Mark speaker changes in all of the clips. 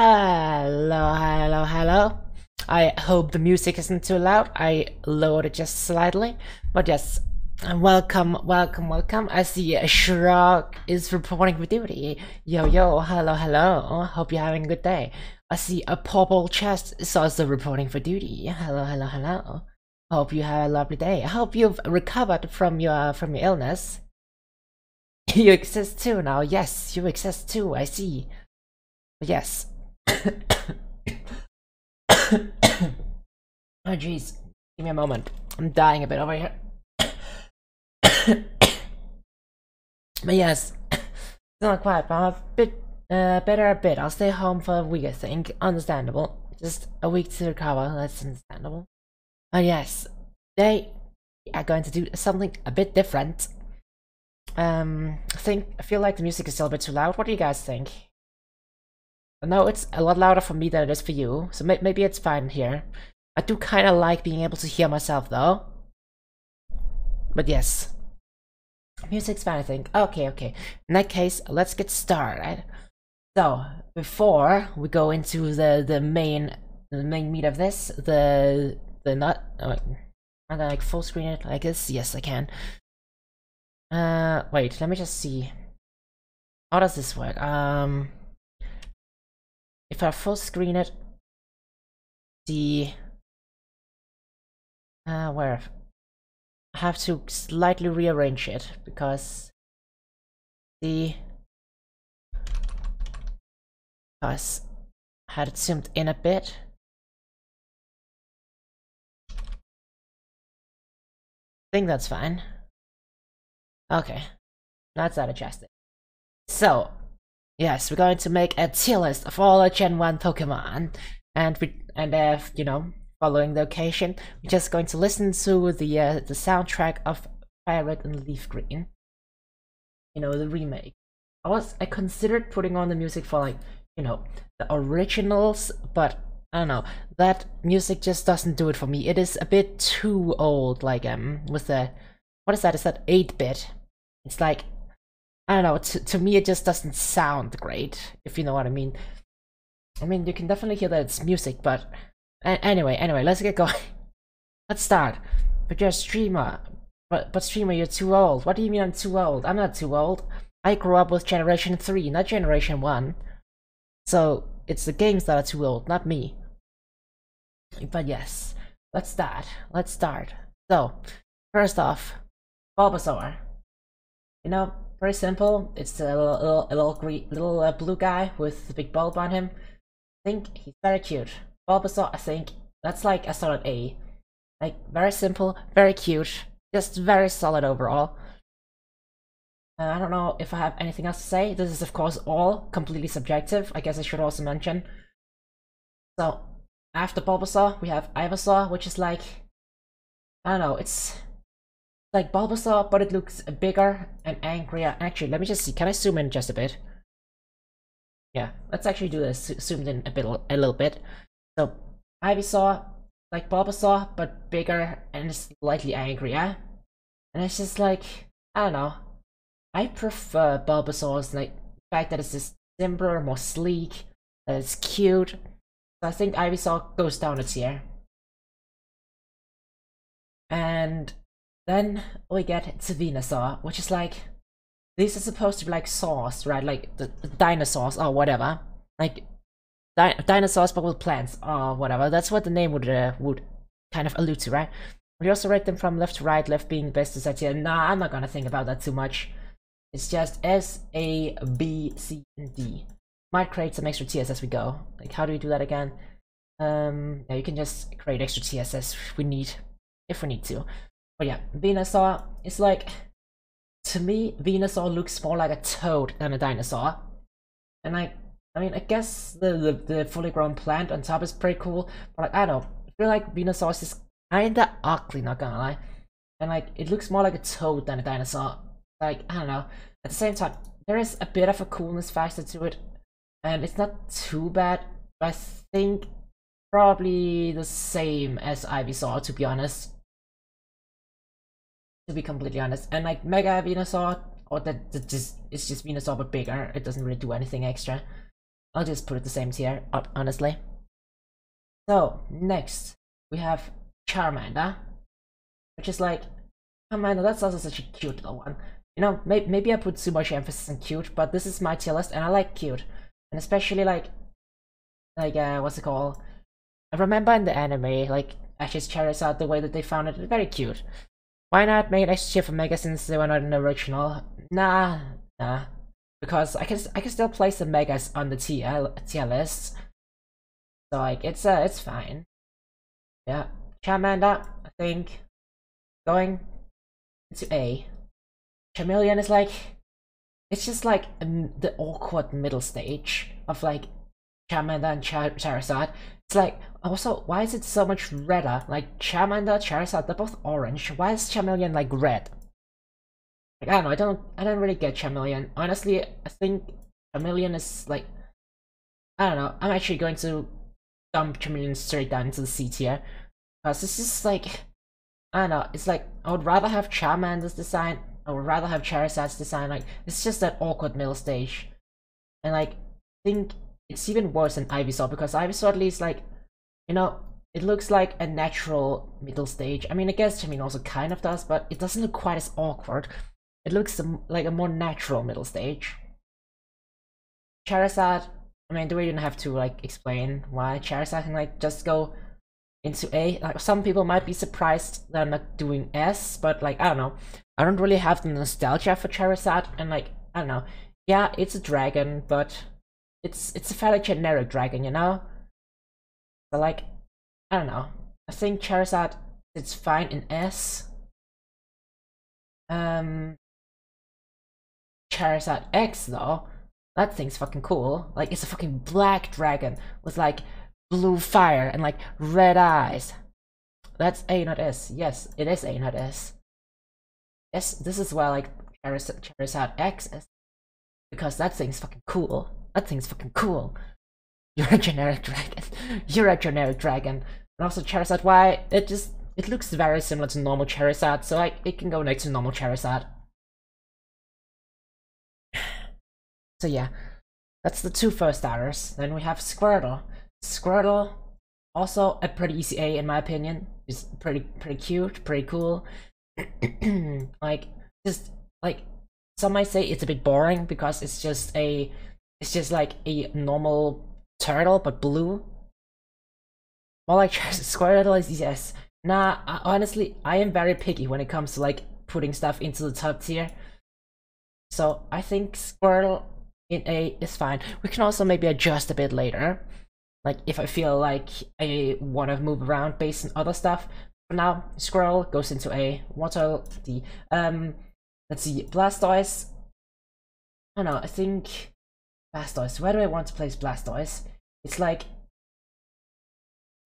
Speaker 1: Hello, hello, hello. I hope the music isn't too loud. I lowered it just slightly. But yes, welcome, welcome, welcome. I see a Shrug is reporting for duty. Yo, yo, hello, hello. Hope you're having a good day. I see a purple chest is also reporting for duty. Hello, hello, hello. Hope you have a lovely day. I hope you've recovered from your from your illness. You exist too now. Yes, you exist too. I see. Yes. oh jeez. Give me a moment. I'm dying a bit over here. but yes. It's not quite, but I'm a bit uh, better a bit. I'll stay home for a week, I think. Understandable. Just a week to recover. That's understandable. But yes, they are going to do something a bit different. Um, I think I feel like the music is still a bit too loud. What do you guys think? No, it's a lot louder for me than it is for you, so may maybe it's fine here. I do kind of like being able to hear myself, though. But yes. Music's fine, I think. Okay, okay. In that case, let's get started. So, before we go into the, the main the main meat of this, the the not oh, can I like full screen it like this? Yes, I can. Uh, wait, let me just see. How does this work? Um, if I full screen it, the uh, where I have to slightly rearrange it because the because I had it zoomed in a bit. I think that's fine. Okay, that's that adjusted. So, Yes, we're going to make a tier list of all our Gen 1 Pokemon. And we and uh, you know, following the occasion, we're just going to listen to the uh, the soundtrack of Red and Leaf Green. You know, the remake. I was I considered putting on the music for like, you know, the originals, but I don't know. That music just doesn't do it for me. It is a bit too old, like um with the what is that? Is that 8-bit? It's like I don't know, to, to me it just doesn't sound great, if you know what I mean. I mean, you can definitely hear that it's music, but... anyway, anyway, let's get going. let's start. But you're a streamer. But, but streamer, you're too old. What do you mean I'm too old? I'm not too old. I grew up with Generation 3, not Generation 1. So, it's the games that are too old, not me. But yes, let's start. Let's start. So, first off, Bulbasaur. You know, very simple. It's a little, little, little, green, little uh, blue guy with a big bulb on him. I think he's very cute. Bulbasaur, I think that's like a solid A. Like, very simple, very cute, just very solid overall. Uh, I don't know if I have anything else to say. This is, of course, all completely subjective. I guess I should also mention. So, after Bulbasaur, we have Ivysaur, which is like... I don't know, it's like Bulbasaur, but it looks bigger and angrier. Actually, let me just see. Can I zoom in just a bit? Yeah, let's actually do this. Zoomed in a bit, a little bit. So, Ivysaur, like Bulbasaur, but bigger and slightly angrier. And it's just like, I don't know. I prefer Bulbasaur's like fact that it's just simpler, more sleek, that it's cute. So I think Ivysaur goes down a tier. And then we get Venusaur, which is like, these are supposed to be like saws, right? Like the, dinosaurs or whatever. Like di dinosaurs but with plants or whatever. That's what the name would uh, would kind of allude to, right? We also rate them from left to right, left being best to set here. Nah, I'm not gonna think about that too much. It's just S, A, B, C, and D. Might create some extra tiers as we go. Like, how do we do that again? Um, yeah, you can just create extra TSS if we need, if we need to. But yeah, Venusaur is like, to me, Venusaur looks more like a toad than a dinosaur. And I, I mean, I guess the, the, the fully grown plant on top is pretty cool, but like, I don't know, I feel like Venusaur is kinda ugly, not gonna lie. And like, it looks more like a toad than a dinosaur. Like, I don't know. At the same time, there is a bit of a coolness factor to it, and it's not too bad. I think probably the same as Ivysaur, to be honest to be completely honest. And like Mega Venusaur, or that, just it's just Venusaur but bigger. It doesn't really do anything extra. I'll just put it the same tier, honestly. So, next, we have Charmander, which is like, Charmander, that's also such a cute little one. You know, may maybe I put too much emphasis on cute, but this is my tier list, and I like cute. And especially like, like, uh, what's it called? I remember in the anime, like, Ash's Charizard, the way that they found it, very cute. Why not make an extra for Mega since they were not in the original? Nah, nah. Because I can I can still place the Megas on the tier tier list. So like it's uh it's fine. Yeah. Charmander, I think going to A. Charmeleon is like it's just like the awkward middle stage of like Charmander and Char Charizard. It's like, also, why is it so much redder? Like, Charmander, Charizard, they're both orange. Why is Charmeleon, like, red? Like, I don't know, I don't, I don't really get Charmeleon. Honestly, I think Charmeleon is, like, I don't know, I'm actually going to dump Charmeleon straight down into the C tier. Because this is, like, I don't know, it's like, I would rather have Charmander's design, I would rather have Charizard's design, like, it's just that awkward middle stage. And, like, I think it's even worse than Ivysaur because Ivysaur at least like, you know, it looks like a natural middle stage. I mean, I guess mean also kind of does, but it doesn't look quite as awkward. It looks like a more natural middle stage. Charizard, I mean, do we even have to like explain why Charizard can like just go into A? Like some people might be surprised that I'm not doing S, but like I don't know. I don't really have the nostalgia for Charizard, and like I don't know. Yeah, it's a dragon, but it's it's a fairly generic dragon, you know? But like, I don't know. I think Charizard it's fine in S. Um Charizard X though, that thing's fucking cool. Like it's a fucking black dragon with like blue fire and like red eyes. That's A not S. Yes, it is A not S. Yes, this is why like Charizard, Charizard X is because that thing's fucking cool. That thing's fucking cool. You're a generic dragon. You're a generic dragon. And also Charizard, Y? It just, it looks very similar to normal Charizard, so like, it can go next to normal Charizard. So yeah, that's the two first starters. Then we have Squirtle. Squirtle, also a pretty easy A in my opinion. It's pretty, pretty cute, pretty cool. like, just, like, some might say it's a bit boring because it's just a it's just like a normal turtle, but blue. More like Squirtle is yes. Nah, I, honestly, I am very picky when it comes to like putting stuff into the top tier. So I think Squirtle in A is fine. We can also maybe adjust a bit later. Like if I feel like I want to move around based on other stuff. For now, Squirtle goes into A. Water D. Um, let's see, Blastoise. I don't know, I think Blastoise. Where do I want to place Blastoise? It's like...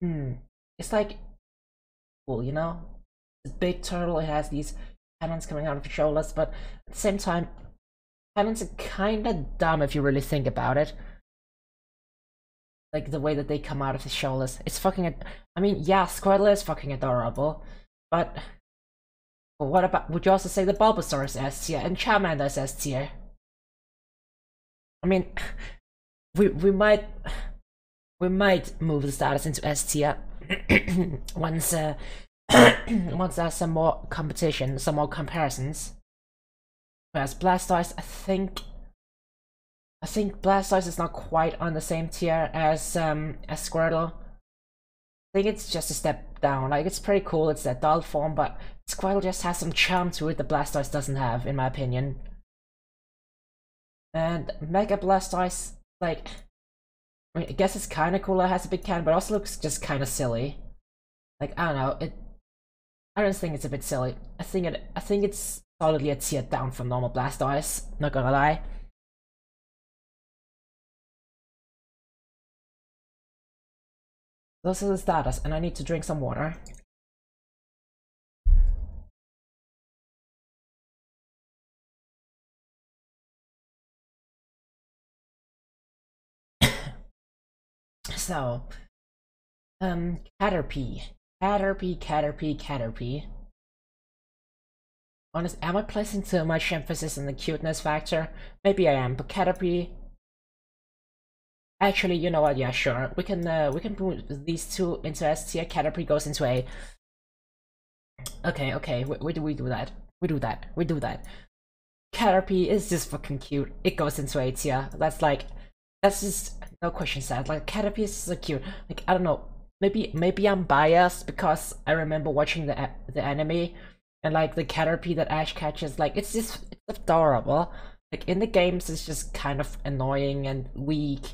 Speaker 1: Hmm. It's like... Cool, you know? It's big turtle, it has these cannons coming out of its shoulders, but at the same time, cannons are kinda dumb if you really think about it. Like, the way that they come out of the shoulders. It's fucking... I mean, yeah, Squirtle is fucking adorable, but... what about... Would you also say the Bulbasaur is S tier and Charmander is S tier? I mean, we we might we might move the status into S tier once uh, once there's some more competition, some more comparisons. Whereas Blastoise, I think I think Blastoise is not quite on the same tier as um as Squirtle. I think it's just a step down. Like it's pretty cool, it's that dull form, but Squirtle just has some charm to it that Blastoise doesn't have, in my opinion. And Mega blast Blastoise, like, I, mean, I guess it's kind of cool it has a big cannon, but also looks just kind of silly. Like, I don't know, it, I don't think it's a bit silly. I think it, I think it's solidly a tier down from normal blast Blastoise, not gonna lie. Those are the starters, and I need to drink some water. So, um, Caterpie. Caterpie, Caterpie, Caterpie. Honest, am I placing too much emphasis on the cuteness factor? Maybe I am, but Caterpie... Actually, you know what? Yeah, sure. We can uh, we can put these two into S tier. Caterpie goes into A. Okay, okay. We, we do we do that. We do that. We do that. Caterpie is just fucking cute. It goes into A tier. That's like that's just no question asked. Like Caterpie is so cute. Like I don't know. Maybe maybe I'm biased because I remember watching the the anime and like the Caterpie that Ash catches. Like it's just it's adorable. Like in the games, it's just kind of annoying and weak.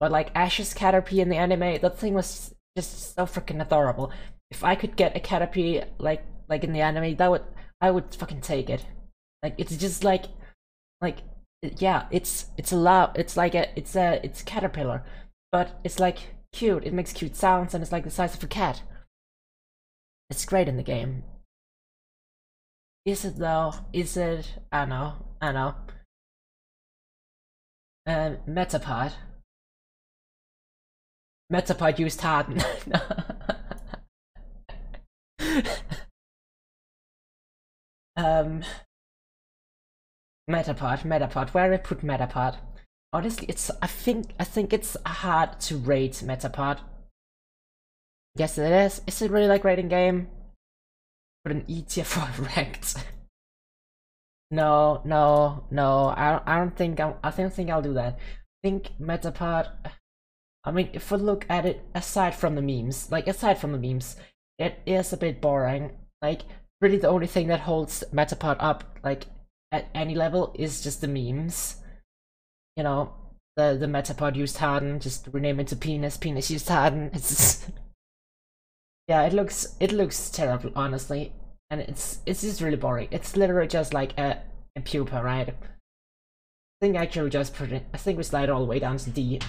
Speaker 1: But like Ash's Caterpie in the anime, that thing was just so freaking adorable. If I could get a Caterpie like like in the anime, that would I would fucking take it. Like it's just like like yeah, it's it's a lot. It's like a it's a it's a caterpillar, but it's like cute. It makes cute sounds and it's like the size of a cat. It's great in the game. Is it though? Is it? I know. I know. Um, Metapod. Metapod used Harden. um, Metapod, Metapod. Where I put Metapod? Honestly, it's. I think. I think it's hard to rate Metapod. Yes, it is. Is it really like rating game? Put an E tier for ranked. no, no, no. I don't. I don't think. I'm, I don't think I'll do that. I think Metapod. I mean, if we look at it aside from the memes, like aside from the memes, it is a bit boring. Like, really, the only thing that holds Metapod up, like at any level is just the memes. You know, the the Metapod used Harden, just rename it to Penis, Penis used Harden. It's just... yeah, it looks it looks terrible, honestly, and it's it's just really boring. It's literally just like a, a pupa, right? I think actually we just put it. I think we slide all the way down to D.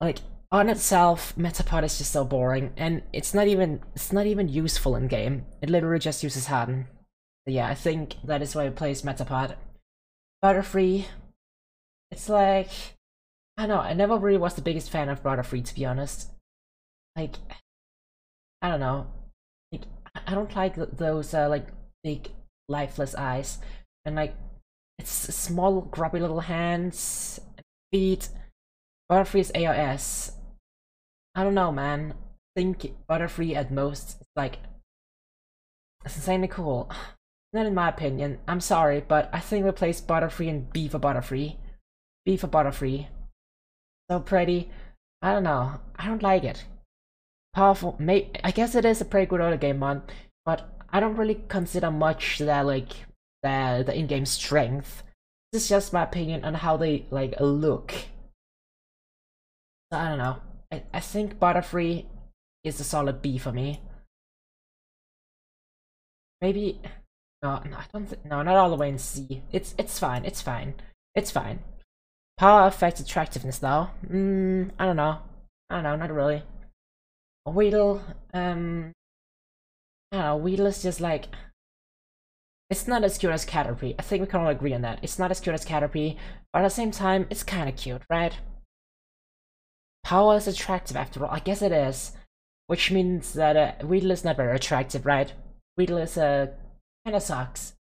Speaker 1: Like on itself, Metapod is just so boring, and it's not even it's not even useful in game. It literally just uses Harden yeah, I think that is why I place Metapod. Butterfree, it's like, I don't know, I never really was the biggest fan of Butterfree, to be honest. Like, I don't know, like, I don't like those, uh, like, big, lifeless eyes, and like, it's small, grubby little hands, feet. Butterfree is AOS. I don't know, man. I think Butterfree at most is like, it's insanely cool. Not in my opinion. I'm sorry, but I think replace Butterfree and B for Butterfree. B for Butterfree. So pretty. I don't know. I don't like it. Powerful. May I guess it is a pretty good early game one, but I don't really consider much that like the the in-game strength. This is just my opinion on how they like look. So I don't know. I, I think Butterfree is a solid B for me. Maybe no, no, I don't think, no, not all the way in C. It's, it's fine, it's fine. It's fine. Power affects attractiveness though. Hmm, I don't know. I don't know, not really. Weedle, um, I don't know, Weedle is just like, it's not as cute as Caterpie. I think we can all agree on that. It's not as cute as Caterpie, but at the same time, it's kinda cute, right? Power is attractive after all, I guess it is. Which means that uh, Weedle is not very attractive, right? Weedle is a kind of sucks.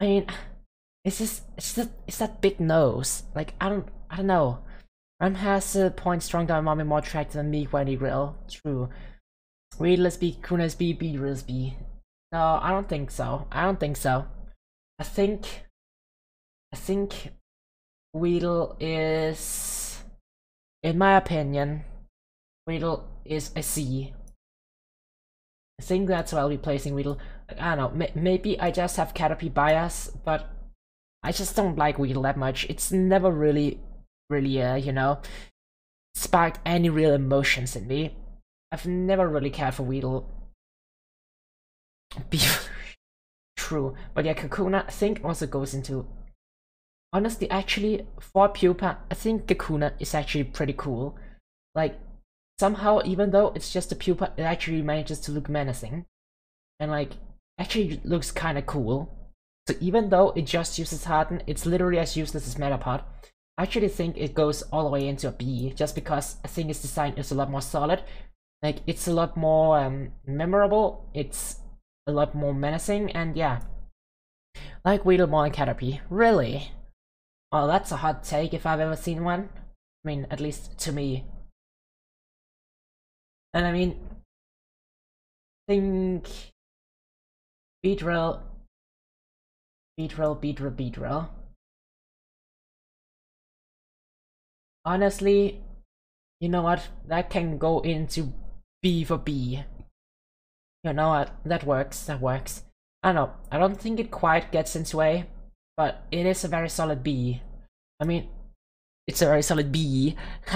Speaker 1: I mean, it's just it's that it's that big nose. Like I don't I don't know. Ram has a point strong that mommy more attractive than me when he grill. True. Readless B, Kunas B, Beedrill's B. No, I don't think so. I don't think so. I think I think Weedle is in my opinion Weedle is a C. I think that's why I'll be placing Weedle. I don't know, maybe I just have Caterpie bias, but I just don't like Weedle that much. It's never really, really, uh, you know, sparked any real emotions in me. I've never really cared for Weedle. True, but yeah, Kakuna I think also goes into... Honestly, actually, for Pupa, I think Kakuna is actually pretty cool. Like, somehow, even though it's just a pupa, it actually manages to look menacing. And like, actually looks kinda cool. So even though it just uses Harden, it's literally as useless as Metapod. I actually think it goes all the way into a B, just because I think its design is a lot more solid. Like, it's a lot more um, memorable, it's a lot more menacing, and yeah. Like Weedle more and Caterpie. Really? Well, that's a hot take if I've ever seen one. I mean, at least to me. And I mean, think Beedrill, Beedrill, Beedrill, Beedrill. Honestly, you know what? That can go into B for B. You know what? That works. That works. I don't know. I don't think it quite gets into A, but it is a very solid B. I mean, it's a very solid B.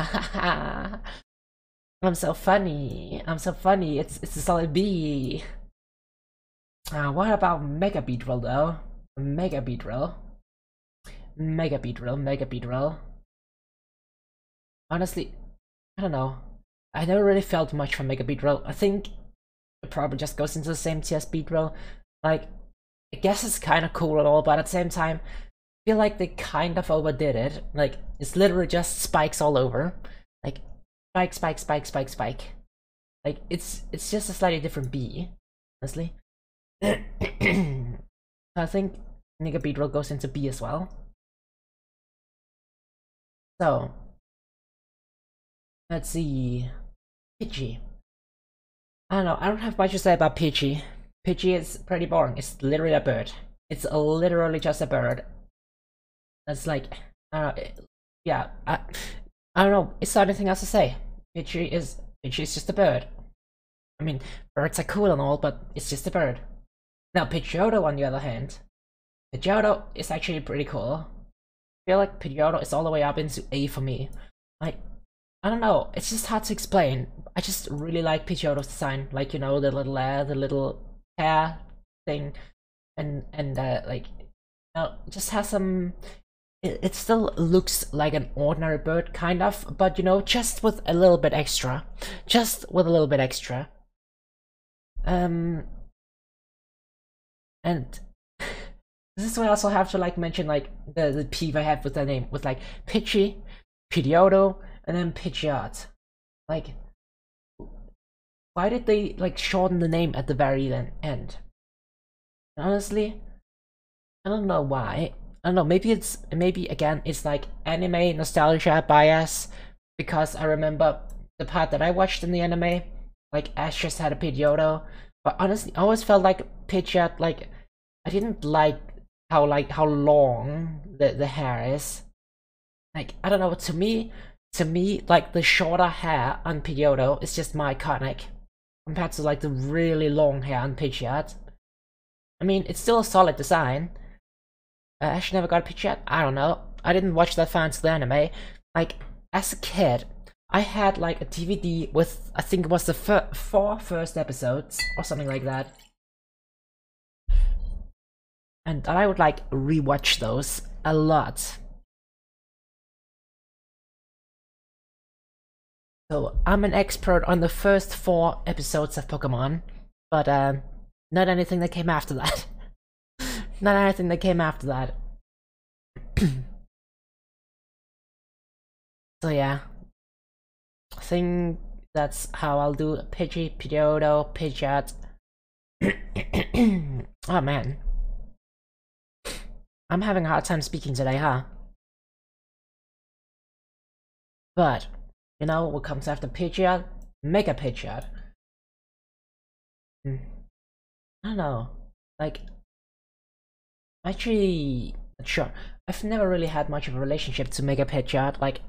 Speaker 1: I'm so funny. I'm so funny. It's it's a solid B. Uh, what about Mega Beedrill though? Mega Beedrill. Mega Beedrill, Mega Beedrill. Honestly, I don't know. I never really felt much from Mega Beedrill. I think it probably just goes into the same tier as Beedrill. Like, I guess it's kind of cool and all, but at the same time, I feel like they kind of overdid it. Like, it's literally just spikes all over. Like, spike, spike, spike, spike, spike. Like, it's it's just a slightly different B, honestly. I think Mega Beedrill goes into B as well. So, let's see. Pidgey. I don't know, I don't have much to say about Pidgey. Pidgey is pretty boring. It's literally a bird. It's literally just a bird. That's like, I don't know, yeah, I, I don't know, is there anything else to say? Pidgey is, Pidgey is just a bird. I mean, birds are cool and all, but it's just a bird. Now, Pidgeotto, on the other hand, Pidgeotto is actually pretty cool. I feel like Pidgeotto is all the way up into A for me. Like, I don't know, it's just hard to explain. I just really like Pidgeotto's design. Like, you know, the little uh, the little hair thing. And, and uh, like, you know, just has some... It, it still looks like an ordinary bird, kind of, but, you know, just with a little bit extra. Just with a little bit extra. Um, and this is why I also have to like mention like the the peeve I have with the name with like Pidgey, Pidgeotto, and then Pidgeot. Like, why did they like shorten the name at the very end? Honestly, I don't know why. I don't know. Maybe it's maybe again it's like anime nostalgia bias because I remember the part that I watched in the anime. Like Ash just had a Pidgeotto, but honestly, I always felt like Pidgeot, like, I didn't like how, like, how long the, the hair is. Like, I don't know, to me, to me, like, the shorter hair on Pidgeotto is just more iconic. Compared to, like, the really long hair on Pidgeot. I mean, it's still a solid design. Uh, Ash never got a Pidgeot? I don't know. I didn't watch that far into the anime. Like, as a kid, I had like a DVD with I think it was the fir four first episodes or something like that. And I would like rewatch those a lot. So I'm an expert on the first four episodes of Pokemon, but uh, not anything that came after that. not anything that came after that. so yeah, I think that's how I'll do Pidgey, Pidgeotto, Pidgeot. oh man. I'm having a hard time speaking today, huh? But, you know what comes after Pidgeot? Mega Pidgeot. I don't know. Like, actually, sure. I've never really had much of a relationship to Mega Pidgeot. Like,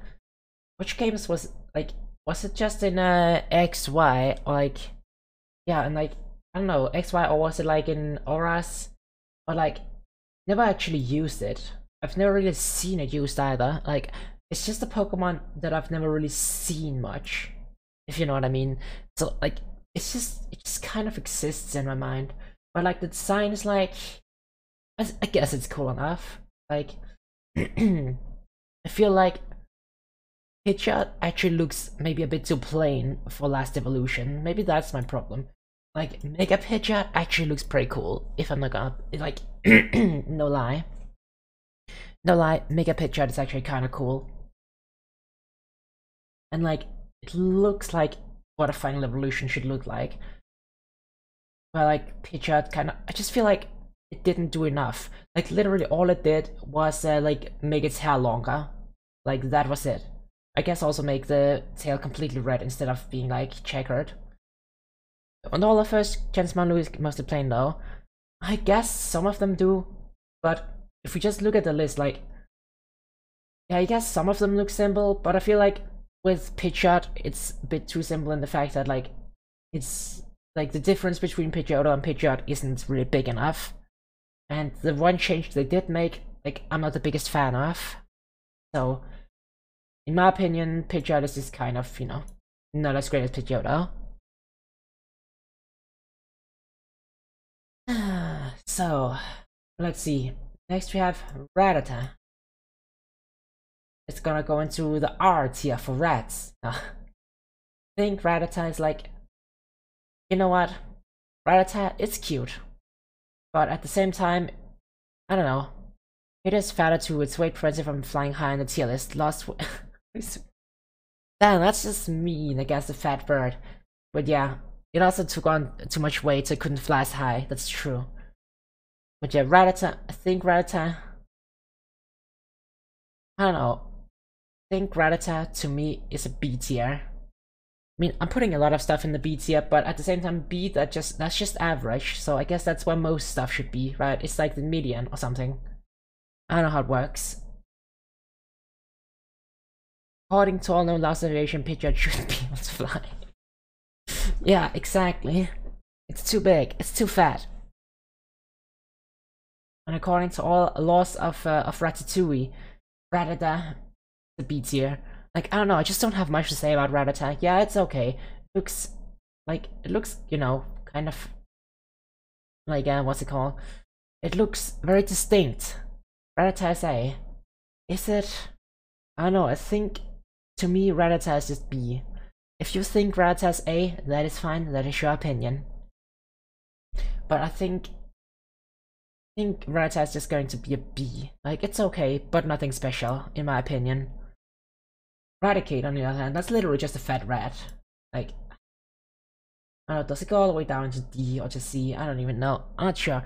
Speaker 1: which games was, like, was it just in uh, XY? Like, yeah, and like, I don't know, XY, or was it like in ORAS? Or like, never actually used it. I've never really seen it used either. Like, it's just a Pokemon that I've never really seen much, if you know what I mean. So, like, it's just, it just kind of exists in my mind. But like, the design is like, I, I guess it's cool enough. Like, I feel like Pidgeot actually looks maybe a bit too plain for Last Evolution. Maybe that's my problem. Like, Mega Pidgeot actually looks pretty cool, if I'm not gonna, like, no lie. No lie, Mega Pidgeot is actually kinda cool. And like, it looks like what a Final Evolution should look like. But like, Pidgeot kinda, I just feel like it didn't do enough. Like literally all it did was uh, like make its hair longer. Like that was it. I guess also make the tail completely red instead of being like checkered. On all the first Gen Louis mostly plain though, I guess some of them do, but if we just look at the list, like, yeah, I guess some of them look simple, but I feel like with Pidgeot, it's a bit too simple in the fact that like, it's like the difference between Pidgeotto and Pidgeot isn't really big enough. And the one change they did make, like, I'm not the biggest fan of. So, in my opinion, Pidgeot is just kind of, you know, not as great as Pidgeotto. So, let's see. Next we have Rattata. It's gonna go into the R tier for rats. I think Rattata is like, you know what? Rattata, it's cute. But at the same time, I don't know. It is fatter too, it's way prevented from flying high on the tier list. Lost. Damn, that's just mean against the fat bird. But yeah, it also took on too much weight so it couldn't fly as high. That's true. But yeah, Rattata, I think Rattata, I don't know. I think Rattata to me is a B tier. I mean, I'm putting a lot of stuff in the B tier, but at the same time, B that just that's just average. So I guess that's where most stuff should be, right? It's like the median or something. I don't know how it works. According to all known laws of aviation, Pidgeot should be able to fly. yeah, exactly. It's too big. It's too fat. And according to all laws of uh, of Ratatouille, Rattata the B tier. Like I don't know, I just don't have much to say about Rattata. Yeah, it's okay. It looks like it looks, you know, kind of like uh, what's it called? It looks very distinct. Rattata is A. Is it? I don't know. I think to me Rattata is just B. If you think Rattata is A, that is fine. That is your opinion. But I think think Rattata is just going to be a B. Like, it's okay, but nothing special, in my opinion. Raticate, on the other hand, that's literally just a fat rat. Like, I don't know, does it go all the way down to D or to C? I don't even know. I'm not sure.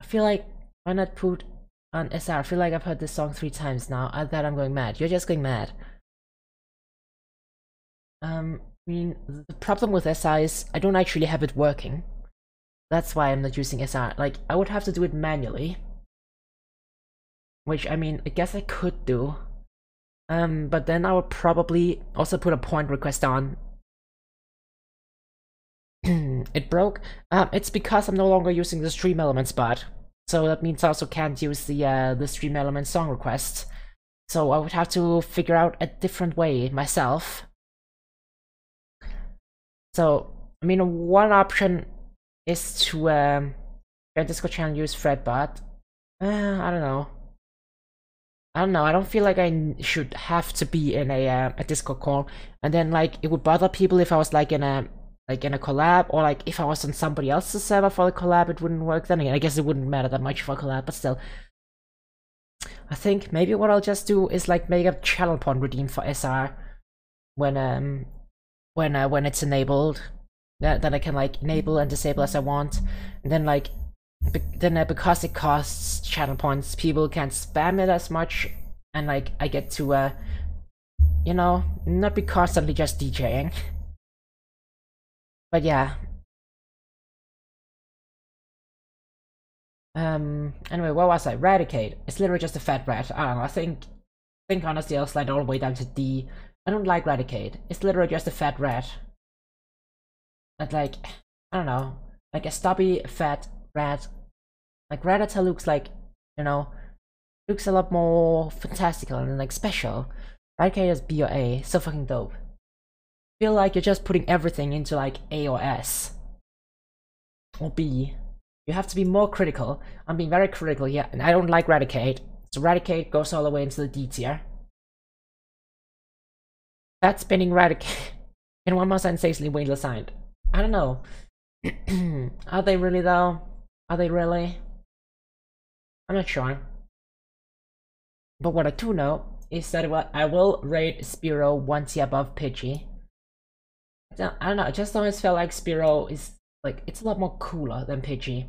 Speaker 1: I feel like, why not put on SR? I feel like I've heard this song three times now. I thought I'm going mad. You're just going mad. Um, I mean, the problem with SR is I don't actually have it working. That's why I'm not using SR. Like, I would have to do it manually. Which, I mean, I guess I could do. Um, but then I would probably also put a point request on. it broke. Um, it's because I'm no longer using the stream element spot. So that means I also can't use the, uh, the stream element song request. So I would have to figure out a different way myself. So, I mean, one option is to um, your Discord channel use Fredbot. Uh, I don't know. I don't know. I don't feel like I should have to be in a uh, a Discord call, and then like it would bother people if I was like in a like in a collab, or like if I was on somebody else's server for the collab, it wouldn't work. Then again, I guess it wouldn't matter that much for a collab, but still. I think maybe what I'll just do is like make a channel point redeem for SR when um when uh, when it's enabled that, that I can like enable and disable as I want. And then like, then uh, because it costs channel points, people can't spam it as much, and like I get to, uh, you know, not be constantly just DJing. But yeah. Um. Anyway, what was I? Eradicate. It's literally just a fat rat. I don't know. I think, I think honestly, I'll slide all the way down to D. I don't like Eradicate. It's literally just a fat rat that like I don't know, like a stubby fat rat. Like Rattata looks like, you know, looks a lot more fantastical and like special. Right is B or A, so fucking dope. Feel like you're just putting everything into like A or S. Or B. You have to be more critical. I'm being very critical here, and I don't like Raticate. So Raticate goes all the way into the D tier. That spinning Raticate. In one more sensation, Wayne signed. I don't know. Are they really though? Are they really? I'm not sure. But what I do know is that I will rate Spearow one tier above Pidgey. I don't know, I just always felt like Spearow is like it's a lot more cooler than Pidgey.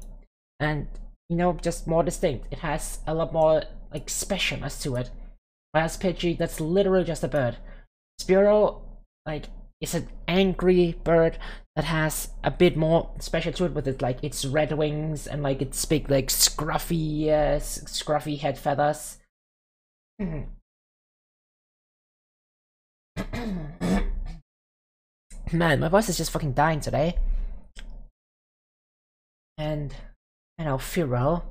Speaker 1: And you know, just more distinct. It has a lot more, like, specialness to it. Whereas Pidgey, that's literally just a bird. Spearow, like, is an angry bird that has a bit more special to it with it, like its red wings and like its big, like, scruffy, uh, scruffy head feathers. Man, my voice is just fucking dying today. And, you know, Fearow.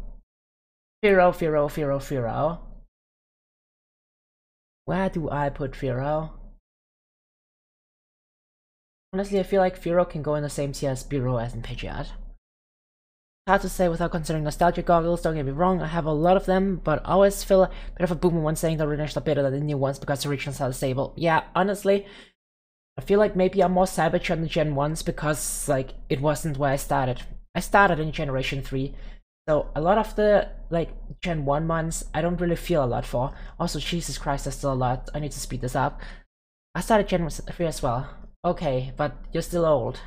Speaker 1: Fearow, Fearow, Fearow, Fearow. Where do I put Fearow? Honestly, I feel like Fearow can go in the same tier as Spearow as in Pidgeot. Hard to say without considering nostalgia goggles, don't get me wrong, I have a lot of them, but I always feel a bit of a boomer when saying the originals are better than the new ones because the originals are stable. Yeah, honestly, I feel like maybe I'm more savage on the Gen 1s because, like, it wasn't where I started. I started in Generation 3, so a lot of the, like, Gen 1 ones, I don't really feel a lot for. Also, Jesus Christ, there's still a lot. I need to speed this up. I started Gen 3 as well. Okay, but you're still old.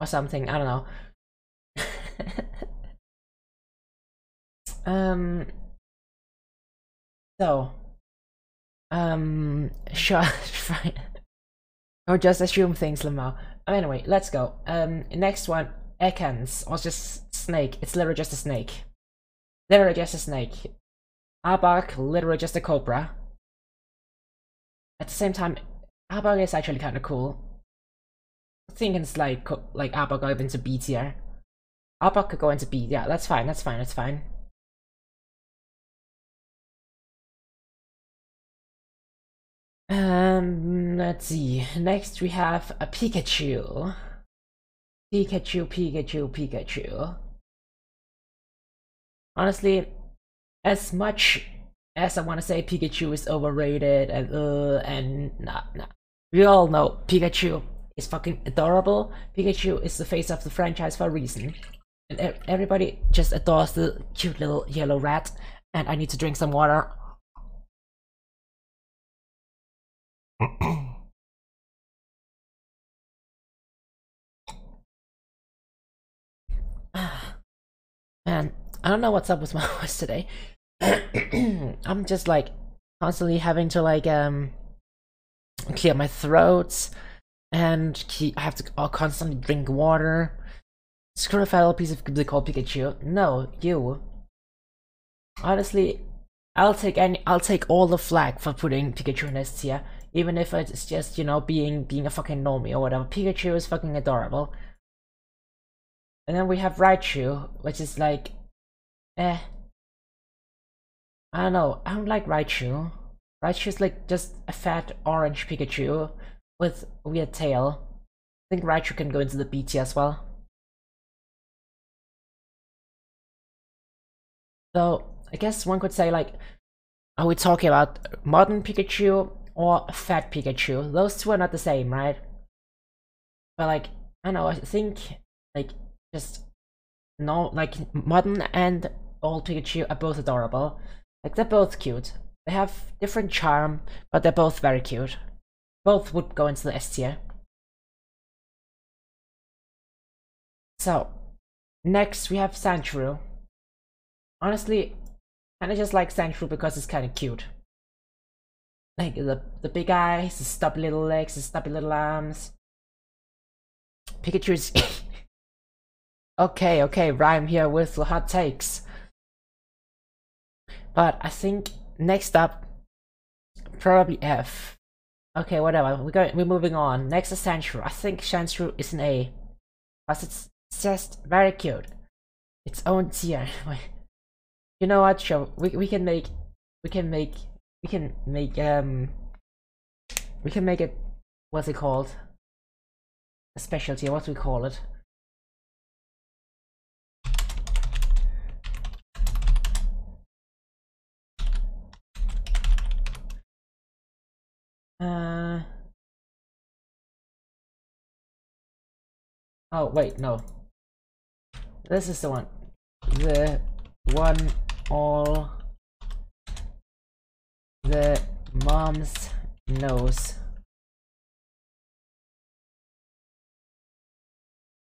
Speaker 1: Or something, I don't know. um... So... Um... Sure. Or just assume things, Lamar. Anyway, let's go. Um, next one, Ekans, or just snake. It's literally just a snake. Literally just a snake. Arbok, literally just a cobra. At the same time, Arbok is actually kind of cool. I think it's like like Arbok go into B tier. Arbok could go into B. Yeah, that's fine. That's fine. That's fine. Um, let's see. Next we have a Pikachu. Pikachu, Pikachu, Pikachu. Honestly, as much as I want to say Pikachu is overrated and uh and nah nah, we all know Pikachu is fucking adorable. Pikachu is the face of the franchise for a reason, and everybody just adores the cute little yellow rat. And I need to drink some water. Man, I don't know what's up with my voice today. I'm just like constantly having to like um clear my throat and keep, I have to I'll constantly drink water. Screw a fellow piece of call Pikachu. No, you. Honestly, I'll take any I'll take all the flag for putting Pikachu in S tier. Even if it's just, you know, being being a fucking normie or whatever. Pikachu is fucking adorable. And then we have Raichu, which is like, eh. I don't know, I don't like Raichu. Raichu is like just a fat orange Pikachu with a weird tail. I think Raichu can go into the BT as well. So, I guess one could say like, are we talking about modern Pikachu or fat Pikachu. Those two are not the same, right? But like, I don't know, I think like just no like modern and old Pikachu are both adorable. Like they're both cute. They have different charm, but they're both very cute. Both would go into the S tier. So, next we have Sandshrew. Honestly, kinda just like Sandshrew because it's kinda cute. Like the the big eyes, the stubby little legs, the stubby little arms. Pikachu's Okay, okay, rhyme here with the hot takes. But I think next up probably F. Okay, whatever. We're going we're moving on. Next is Sandshrew. I think Sandshrew is an A. Because it's just very cute. Its own tier. you know what, show we we can make we can make we can make um we can make it what's it called a specialty what do we call it uh oh wait no this is the one the one all the mom's nose.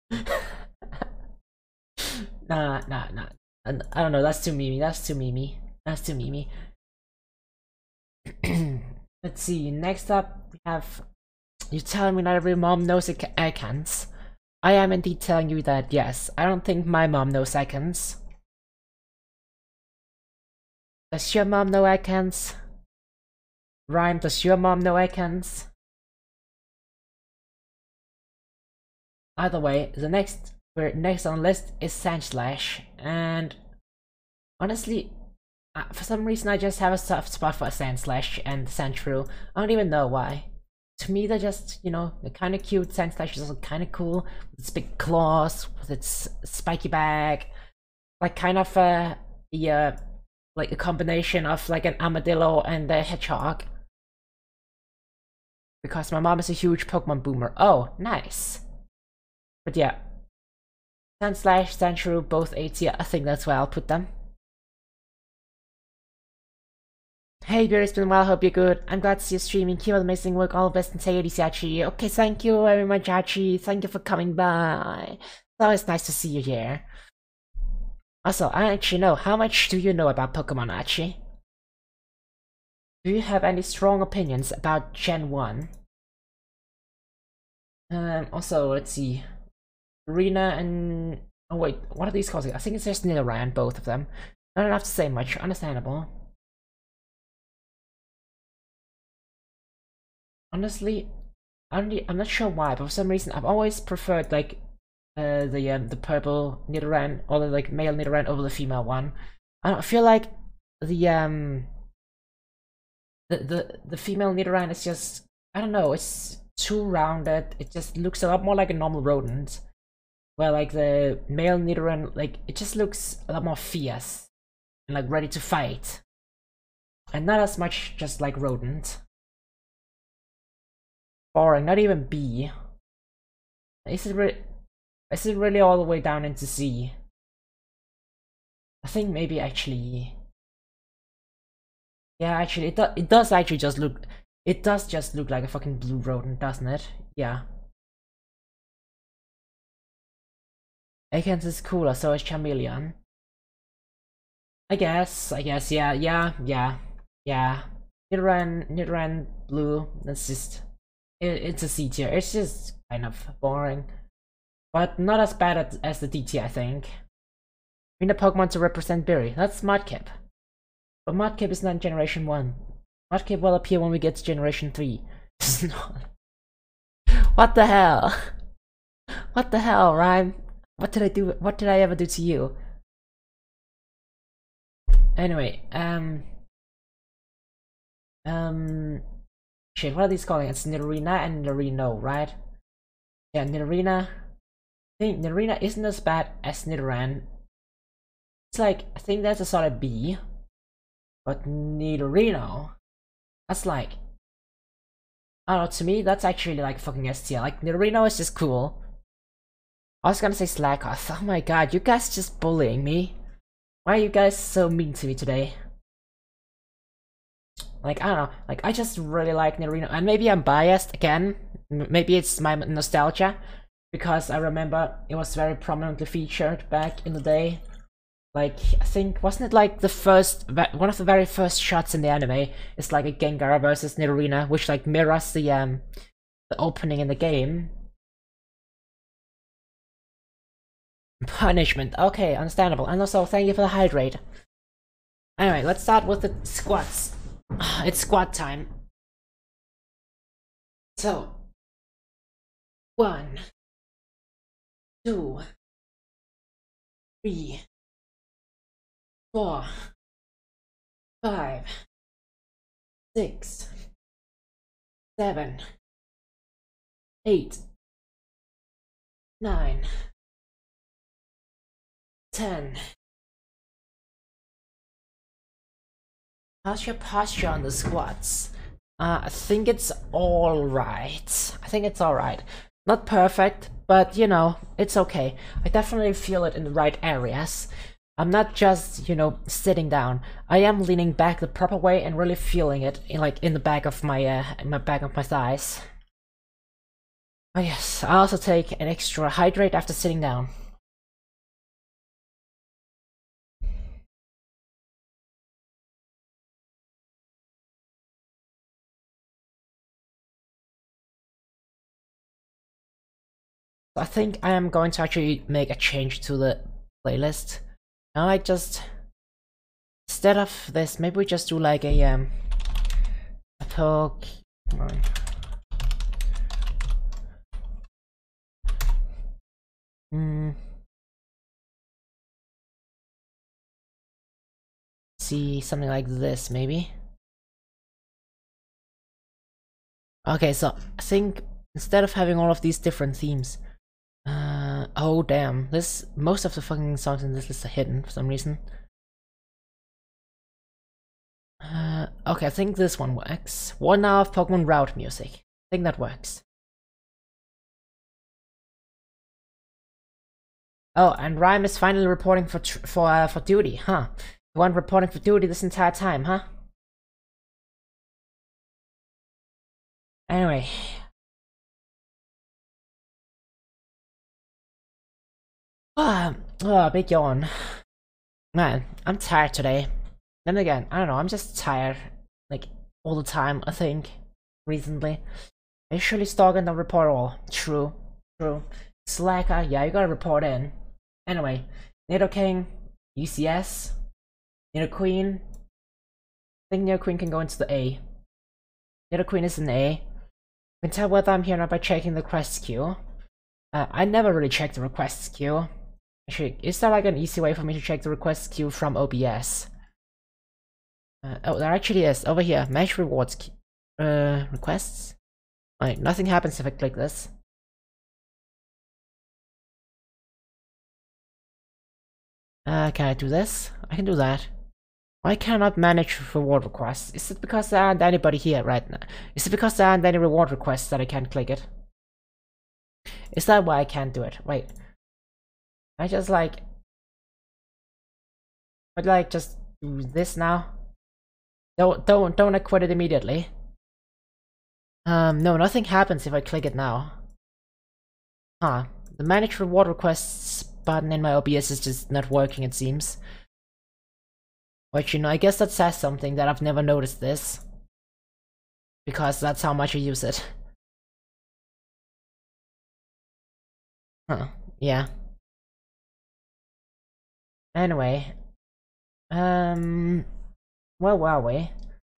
Speaker 1: nah, nah, nah. I don't know, that's too memey, that's too memey. That's too memey. Let's see, next up we have you telling me not every mom knows icons. I am indeed telling you that yes, I don't think my mom knows icons. Does your mom know icons? Rhyme, does your mom know icons? Either way, the next next on the list is Sandslash, and honestly, uh, for some reason I just have a soft spot for Sandslash and Sandshrew. I don't even know why. To me, they're just, you know, they're kind of cute. Sandslash is also kind of cool with its big claws, with its spiky back. like kind of a, a uh, like a combination of like an armadillo and a hedgehog. Because my mom is a huge Pokemon boomer. Oh, nice. But yeah. Sandslash, Sandshrew, both 8 tier. I think that's where I'll put them. Hey Beer, it's been a while, hope you're good. I'm glad to see you streaming. Keep up amazing work, all the best integrity, Sachi. Okay, thank you very much, Archie. Thank you for coming by. It's always nice to see you here. Also, I actually know, how much do you know about Pokemon, Archie? Do you have any strong opinions about Gen 1? Um, also, let's see. Arena and... Oh wait, what are these called? I think it's just Nidoran, both of them. Not enough to say much, understandable. Honestly, I'm not sure why, but for some reason I've always preferred like uh, the um, the purple Nidoran or the like male Nidoran over the female one. I feel like the um the the the female Nidoran is just I don't know, it's too rounded. It just looks a lot more like a normal rodent. Where like the male Nidoran, like it just looks a lot more fierce and like ready to fight, and not as much just like rodent. Boring, not even B. Is it, is it really all the way down into C? I think maybe actually... Yeah, actually, it, do it does actually just look... It does just look like a fucking blue rodent, doesn't it? Yeah. Ekans is cooler, so is Charmeleon. I guess, I guess, yeah, yeah, yeah, yeah. Nidoran, Nidoran blue, that's just it, it's a C tier. It's just kind of boring. But not as bad as, as the D tier, I think. Bring a Pokemon to represent Berry. That's Mudkip. But Mudkip is not Generation 1. Mudkip will appear when we get to Generation 3. what the hell? What the hell, Rhyme? What did I do? What did I ever do to you? Anyway, um... Um... Shit, what are these calling? It's Nidorina and Nidorino, right? Yeah, Nidorina. I think Nidorina isn't as bad as Nidoran. It's like, I think that's a solid B. But Nidorino, that's like, I don't know, to me, that's actually like fucking S tier. Like, Nidorino is just cool. I was gonna say Slakoth. Oh my god, you guys just bullying me. Why are you guys so mean to me today? Like, I don't know, like, I just really like Nidorino, and maybe I'm biased again, maybe it's my nostalgia, because I remember it was very prominently featured back in the day. Like, I think, wasn't it like the first, one of the very first shots in the anime is like a Gengar versus Nidorina, which like mirrors the, um, the opening in the game. Punishment, okay, understandable, and also thank you for the hydrate. Anyway, let's start with the squats. It's squat time. So, one, two, three, four, five, six, seven, eight, nine, ten. How's your posture on the squats? Uh, I think it's alright. I think it's alright. Not perfect, but you know, it's okay. I definitely feel it in the right areas. I'm not just, you know, sitting down. I am leaning back the proper way and really feeling it, in, like in the back of my, uh, in my back of my thighs. Oh yes, I also take an extra hydrate after sitting down. I think I am going to actually make a change to the playlist. Now I just instead of this, maybe we just do like a um a talk. Hmm. See something like this, maybe. Okay, so I think instead of having all of these different themes, oh damn, this most of the fucking songs in this list are hidden for some reason. Uh, okay, I think this one works. One hour of Pokemon Route music. I think that works. Oh, and Rhyme is finally reporting for for uh, for duty, huh? You weren't reporting for duty this entire time, huh? Anyway. Ah, oh, big yawn. Man, I'm tired today. Then again, I don't know, I'm just tired. Like, all the time, I think. Recently. I usually stalk and don't report all. True. True. Slacker, yeah, you gotta report in. Anyway, Nidoking, UCS, Nidoqueen. I think Nidoqueen can go into the A. Nidoqueen is an A. You can tell whether I'm here or not by checking the quest queue. Uh, I never really check the requests queue. Actually, is there like an easy way for me to check the request queue from OBS? Uh, oh, there actually is. Over here, match rewards uh, requests. Right, nothing happens if I click this. Uh, can I do this? I can do that. Why cannot manage reward requests? Is it because there aren't anybody here right now? Is it because there aren't any reward requests that I can't click it? Is that why I can't do it? Wait. I just like... I'd like just do this now. Don't, don't, don't I quit it immediately. Um, no, nothing happens if I click it now. Huh. The manage reward requests button in my OBS is just not working, it seems. Which, you know, I guess that says something that I've never noticed this. Because that's how much I use it. Huh, yeah. Anyway. Um... Where were we?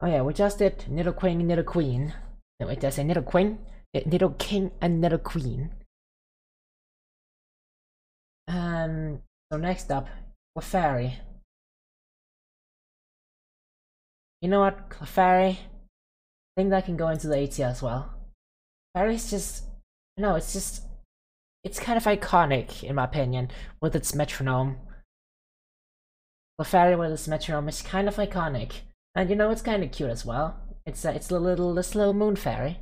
Speaker 1: Oh yeah, we just did Nidoqueen, Nidoqueen. No, wait, did I say Little King and Nidoqueen. Um, so next up, Clefairy. You know what, Clefairy? I think that can go into the AT as well. Clefairy's just, no, it's just, it's kind of iconic in my opinion with its metronome. Clefairy with its metronome is kind of iconic, and you know it's kind of cute as well. It's a, it's a little, this little moon fairy.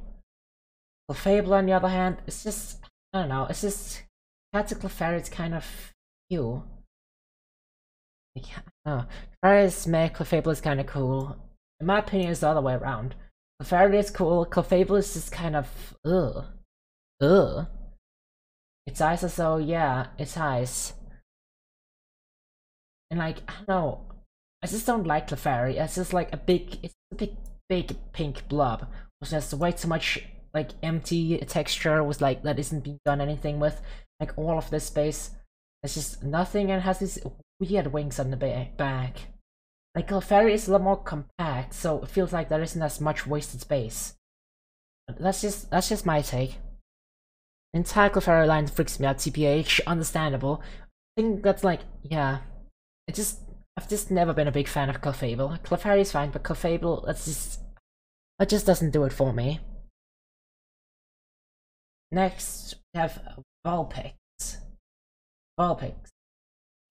Speaker 1: Clefable on the other hand, it's just, I don't know, it's just Tactical Ferret's kind of you. Like, oh, Ferret's mech, Clefable is kind of cool. In my opinion, it's the other way around. Clefairy is cool, Clefable is just kind of ugh. Ugh. Its are so, yeah, its eyes. And like, I don't know. I just don't like Clefairy. It's just like a big, it's a big, big pink blob. Which has way too much like empty texture was like that isn't being done anything with. Like all of this space it's just nothing. And has these weird wings on the back. Like Clefairy is a lot more compact so it feels like there isn't as much wasted space. But that's just that's just my take. The entire Clefairy line freaks me out. TPH understandable. I think that's like yeah it just I've just never been a big fan of Clefable Clefairy is fine but Clefable that's just it just doesn't do it for me Next, we have Vulpix. Vulpix.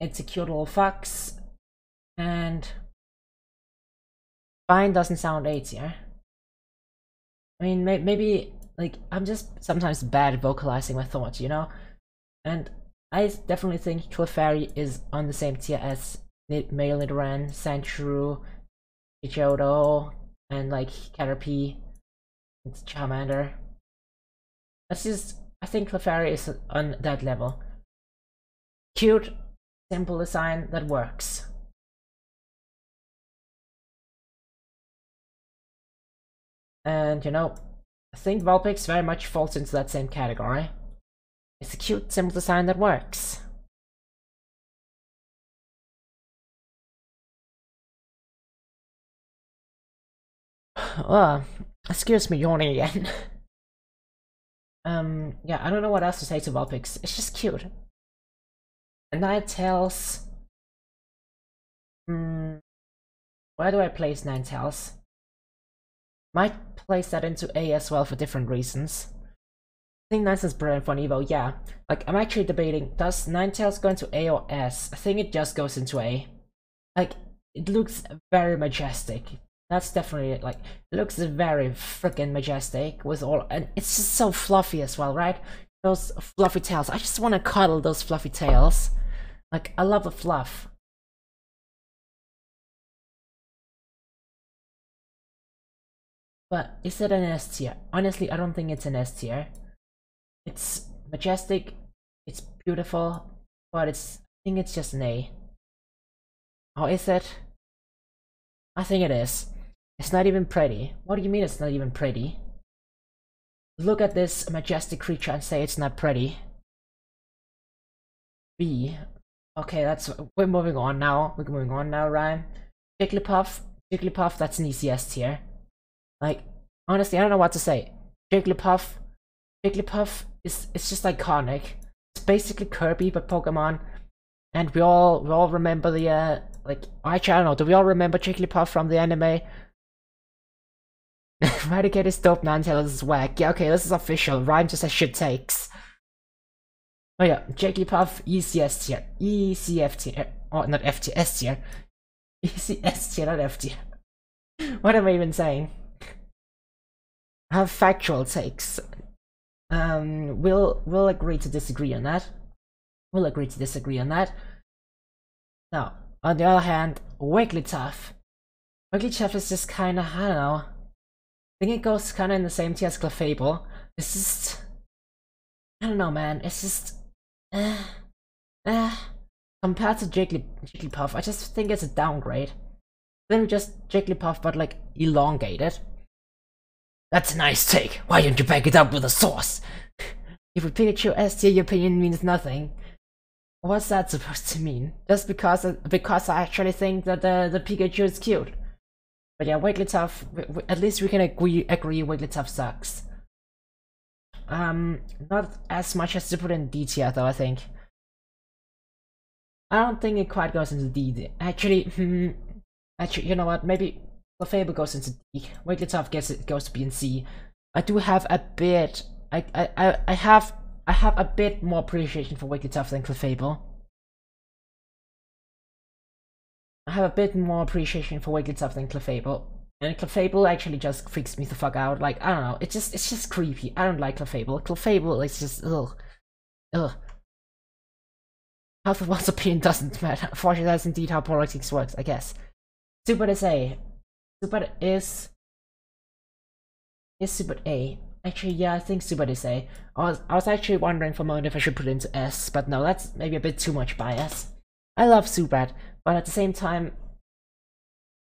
Speaker 1: It's a cute little fox, and fine doesn't sound easier. Eh? I mean, may maybe, like, I'm just sometimes bad at vocalizing my thoughts, you know? And I definitely think Clefairy is on the same tier as Male Nidoran, Sandshrew, Pidgeotto, and like Caterpie, and Charmander. That's just, I think Clefairy is on that level. Cute, simple design that works. And you know, I think Vulpix very much falls into that same category. It's a cute, simple design that works. Oh, excuse me yawning again. um, yeah, I don't know what else to say to Vulpix. It's just cute. And Ninetales... Hmm... Where do I place Ninetales? Might place that into A as well for different reasons. I think Ninetales brilliant for an Evo, yeah. Like, I'm actually debating, does Ninetales go into A or S? I think it just goes into A. Like, it looks very majestic. That's definitely it. Like, it looks very freaking majestic with all, and it's just so fluffy as well, right? Those fluffy tails. I just want to cuddle those fluffy tails. Like, I love the fluff. But is it an S tier? Honestly, I don't think it's an S tier. It's majestic, it's beautiful, but it's I think it's just an A. Or is it? I think it is. It's not even pretty. What do you mean it's not even pretty? Look at this majestic creature and say it's not pretty. B. Okay, that's we're moving on now. We're moving on now, Ryan. Jigglypuff. Jigglypuff, that's an easy S tier. Like, honestly, I don't know what to say. Jigglypuff. Jigglypuff is it's just iconic. It's basically Kirby but Pokemon. And we all we all remember the uh like actually I don't know, do we all remember Jigglypuff from the anime? Eradicate is dope, Ninetales is whack. Yeah, okay, this is official. Rhyme just says shit takes. Oh yeah, Jigglypuff, ECS tier. ECF tier. Oh, not F tier. ECS tier, not F tier. what am I even saying? Have factual takes. Um, we'll, we'll agree to disagree on that. We'll agree to disagree on that. Now, on the other hand, Wigglytuff. Wigglytuff is just kinda, I don't know, I think it goes kind of in the same tier as Clefable. It's just... I don't know, man. It's just... Uh, uh, compared to Jiggly, Jigglypuff, I just think it's a downgrade. Then just Jigglypuff, but like elongated. That's a nice take. Why don't you back it up with a sauce? if a Pikachu S tier, your opinion means nothing. What's that supposed to mean? Just because because I actually think that the, the Pikachu is cute. But yeah, Wigglytuff, at least we can agree, agree Wigglytuff sucks. Um, not as much as to put in D tier though, I think. I don't think it quite goes into D. Actually, hmm, actually, you know what, maybe Clefable goes into D. Wigglytuff gets it goes to B and C. I do have a bit, I, I, I have, I have a bit more appreciation for Wigglytuff than Clefable. I have a bit more appreciation for Wigglytuff than Clefable. And Clefable actually just freaks me the fuck out. Like, I don't know, it's just it's just creepy. I don't like Clefable. Clefable is just ugh. Ugh. Half of one's opinion doesn't matter. Unfortunately, that's indeed how politics works, I guess. Zubat A. Zubat is is Zubat A. Actually, yeah, I think Zubat is A. I was I was actually wondering for a moment if I should put it into S, but no, that's maybe a bit too much bias. I love Zubat, but at the same time,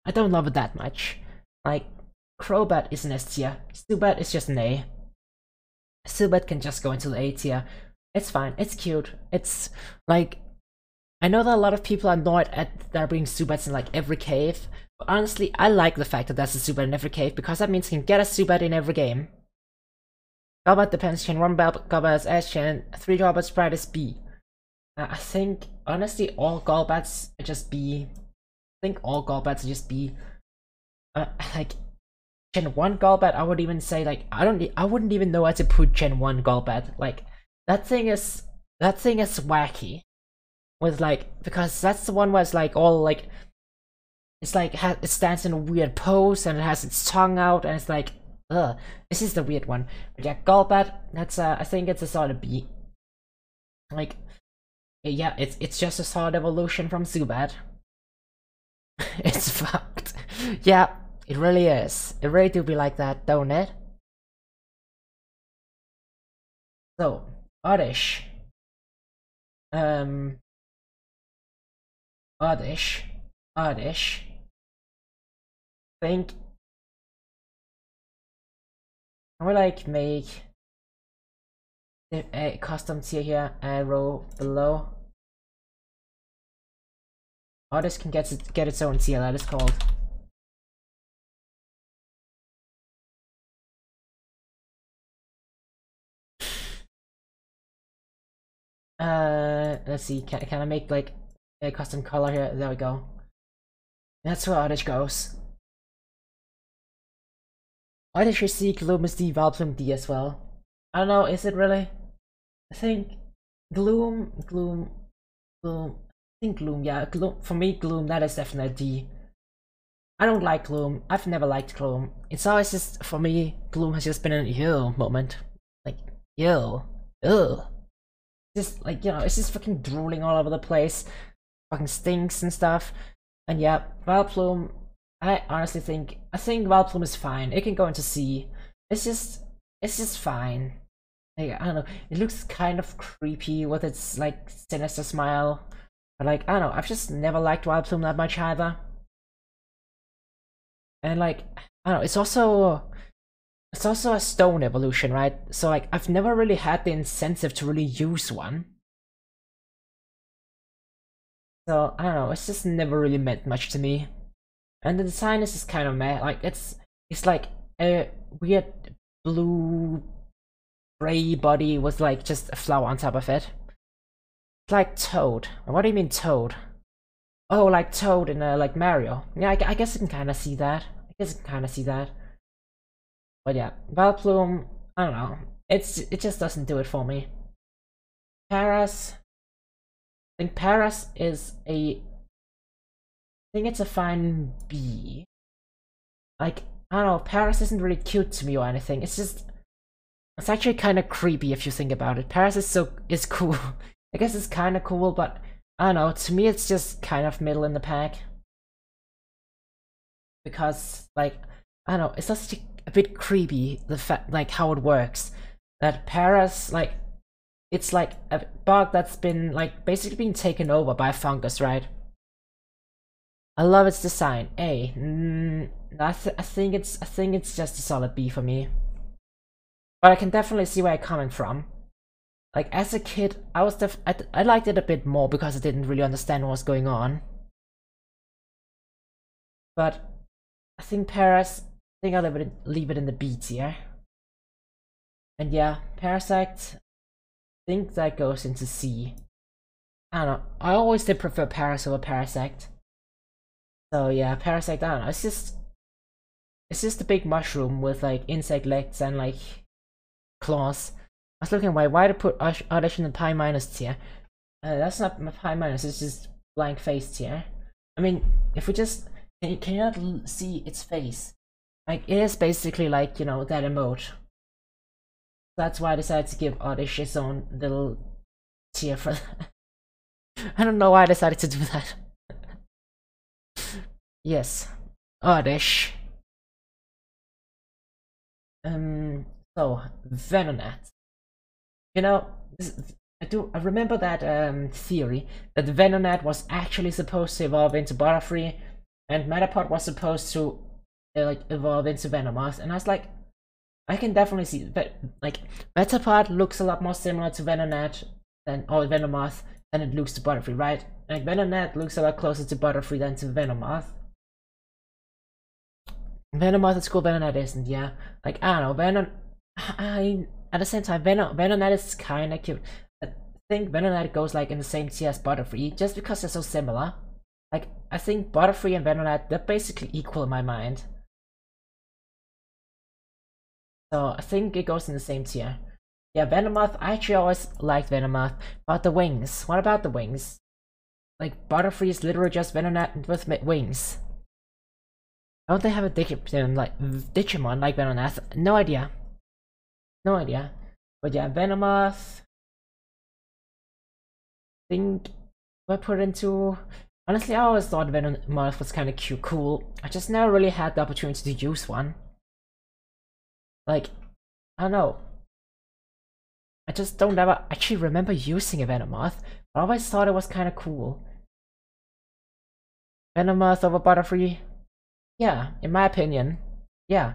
Speaker 1: I don't love it that much. Like, Crobat is an S tier, Zubat is just an A. Zubat can just go into the A tier. It's fine, it's cute, it's like, I know that a lot of people are annoyed at there being Zubats in like every cave, honestly, I like the fact that there's a Zubat in every cave because that means you can get a Zubat in every game. Golbat depends chain 1 Golbat is S chain, 3 Golbat sprite is B. Uh, I think honestly all Golbats just B. I think all Golbats just B. uh, like Gen 1 Golbat I would even say like I don't I wouldn't even know how to put Gen 1 Golbat like that thing is that thing is wacky with like because that's the one where it's like all like it's like it stands in a weird pose and it has its tongue out and it's like ugh this is the weird one but yeah Golbat that's uh I think it's a solid B like yeah, it's it's just a solid evolution from Zubat. it's fucked. yeah, it really is. It really do be like that, don't it? So, Oddish. Um Oddish. Oddish. Think I would like make a custom tier here, a row below. Oddish can get get its own tier, that is called. Uh, let's see, can, can I make like a custom color here? There we go. That's where Oddish goes. Oddish should see Gloom is the Vileplume D as well. I don't know, is it really? I think Gloom, Gloom, Gloom, I think Gloom, yeah, Gloom, for me Gloom, that is definitely D. I don't like Gloom, I've never liked Gloom. It's always just, for me, Gloom has just been an ew moment. Like, ew, ugh. Just, like, you know, it's just fucking drooling all over the place. Fucking stinks and stuff. And yeah, Vileplume, I honestly think, I think Vileplume is fine. It can go into C. It's just, it's just fine. Like, I don't know, it looks kind of creepy with its, like, sinister smile. But, like, I don't know, I've just never liked Vileplume that much either. And, like, I don't know, it's also... It's also a stone evolution, right? So, like, I've never really had the incentive to really use one. So, I don't know, it's just never really meant much to me. And the design is just kind of meh, like, it's, it's like a weird blue gray body with like just a flower on top of it. It's like Toad. What do you mean Toad? Oh, like Toad in uh, like Mario. Yeah, I, I guess I can kind of see that. I guess I can kind of see that. But yeah, Vileplume, I don't know. It's it just doesn't do it for me. Paras. I think Paras is a. I think it's a fine B. Like I don't know, Paras isn't really cute to me or anything. It's just it's actually kind of creepy if you think about it. Paras is so is cool. I guess it's kind of cool, but I don't know. To me, it's just kind of middle in the pack. Because, like, I don't know, it's just a bit creepy the fact, like, how it works. That Paras, like, it's like a bug that's been, like, basically being taken over by a fungus, right? I love its design. A. Mm, I, th I think it's I think it's just a solid B for me. But I can definitely see where I'm coming from. Like, as a kid, I was def- I, I liked it a bit more because I didn't really understand what was going on. But, I think Paras, I think I'll leave it, leave it in the B tier. And yeah, Parasect, I think that goes into C. I don't know, I always did prefer Paras over Parasect. So yeah, parasite. I don't it's just... It's just a big mushroom with like insect legs and like claws. I was looking why why to put audition in the pi minus tier. Uh, that's not pi minus. It's just blank face tier. I mean, if we just can you, can you not see its face? Like it is basically like you know that emote. That's why I decided to give Oddish its own little tier for that. I don't know why I decided to do that. Yes, Oddish. Um, so, Venonat. You know, this, I do I remember that um, theory that Venonat was actually supposed to evolve into Butterfree, and Metapod was supposed to uh, like evolve into Venomoth, and I was like, I can definitely see that like Metapod looks a lot more similar to Venonat than or Venomoth than it looks to Butterfree, right? Like Venonat looks a lot closer to Butterfree than to Venomoth. Venomoth is cool, Venonat isn't, yeah. Like I don't know, Venom I at the same time Venom Venonat is kinda cute. I think Venonat goes like in the same tier as Butterfree just because they're so similar. Like I think Butterfree and Venonat they're basically equal in my mind. So I think it goes in the same tier. Yeah, Venomoth, I actually always liked Venomoth. But the wings, what about the wings? Like Butterfree is literally just Venonat with wings. Don't they have a Digimon like Digimon like Venonat? No idea. No idea. But yeah, Venomoth. think I put into honestly I always thought Venomoth was kinda cute cool. I just never really had the opportunity to use one. Like, I don't know. I just don't ever actually remember using a Venomoth, but I always thought it was kinda cool. Venomoth over Butterfree? Yeah, in my opinion. Yeah.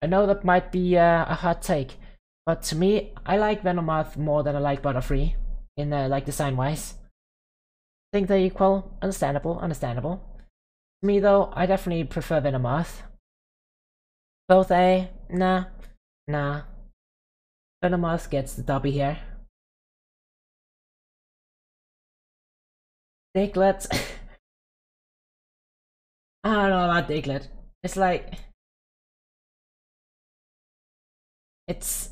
Speaker 1: I know that might be uh, a hot take, But to me, I like Venomoth more than I like Butterfree in uh, like design wise. Think they're equal, understandable, understandable. To me though, I definitely prefer Venomoth. Both A, nah, nah. Venomoth gets the W here. Diglett. I don't know about Diglett. It's like it's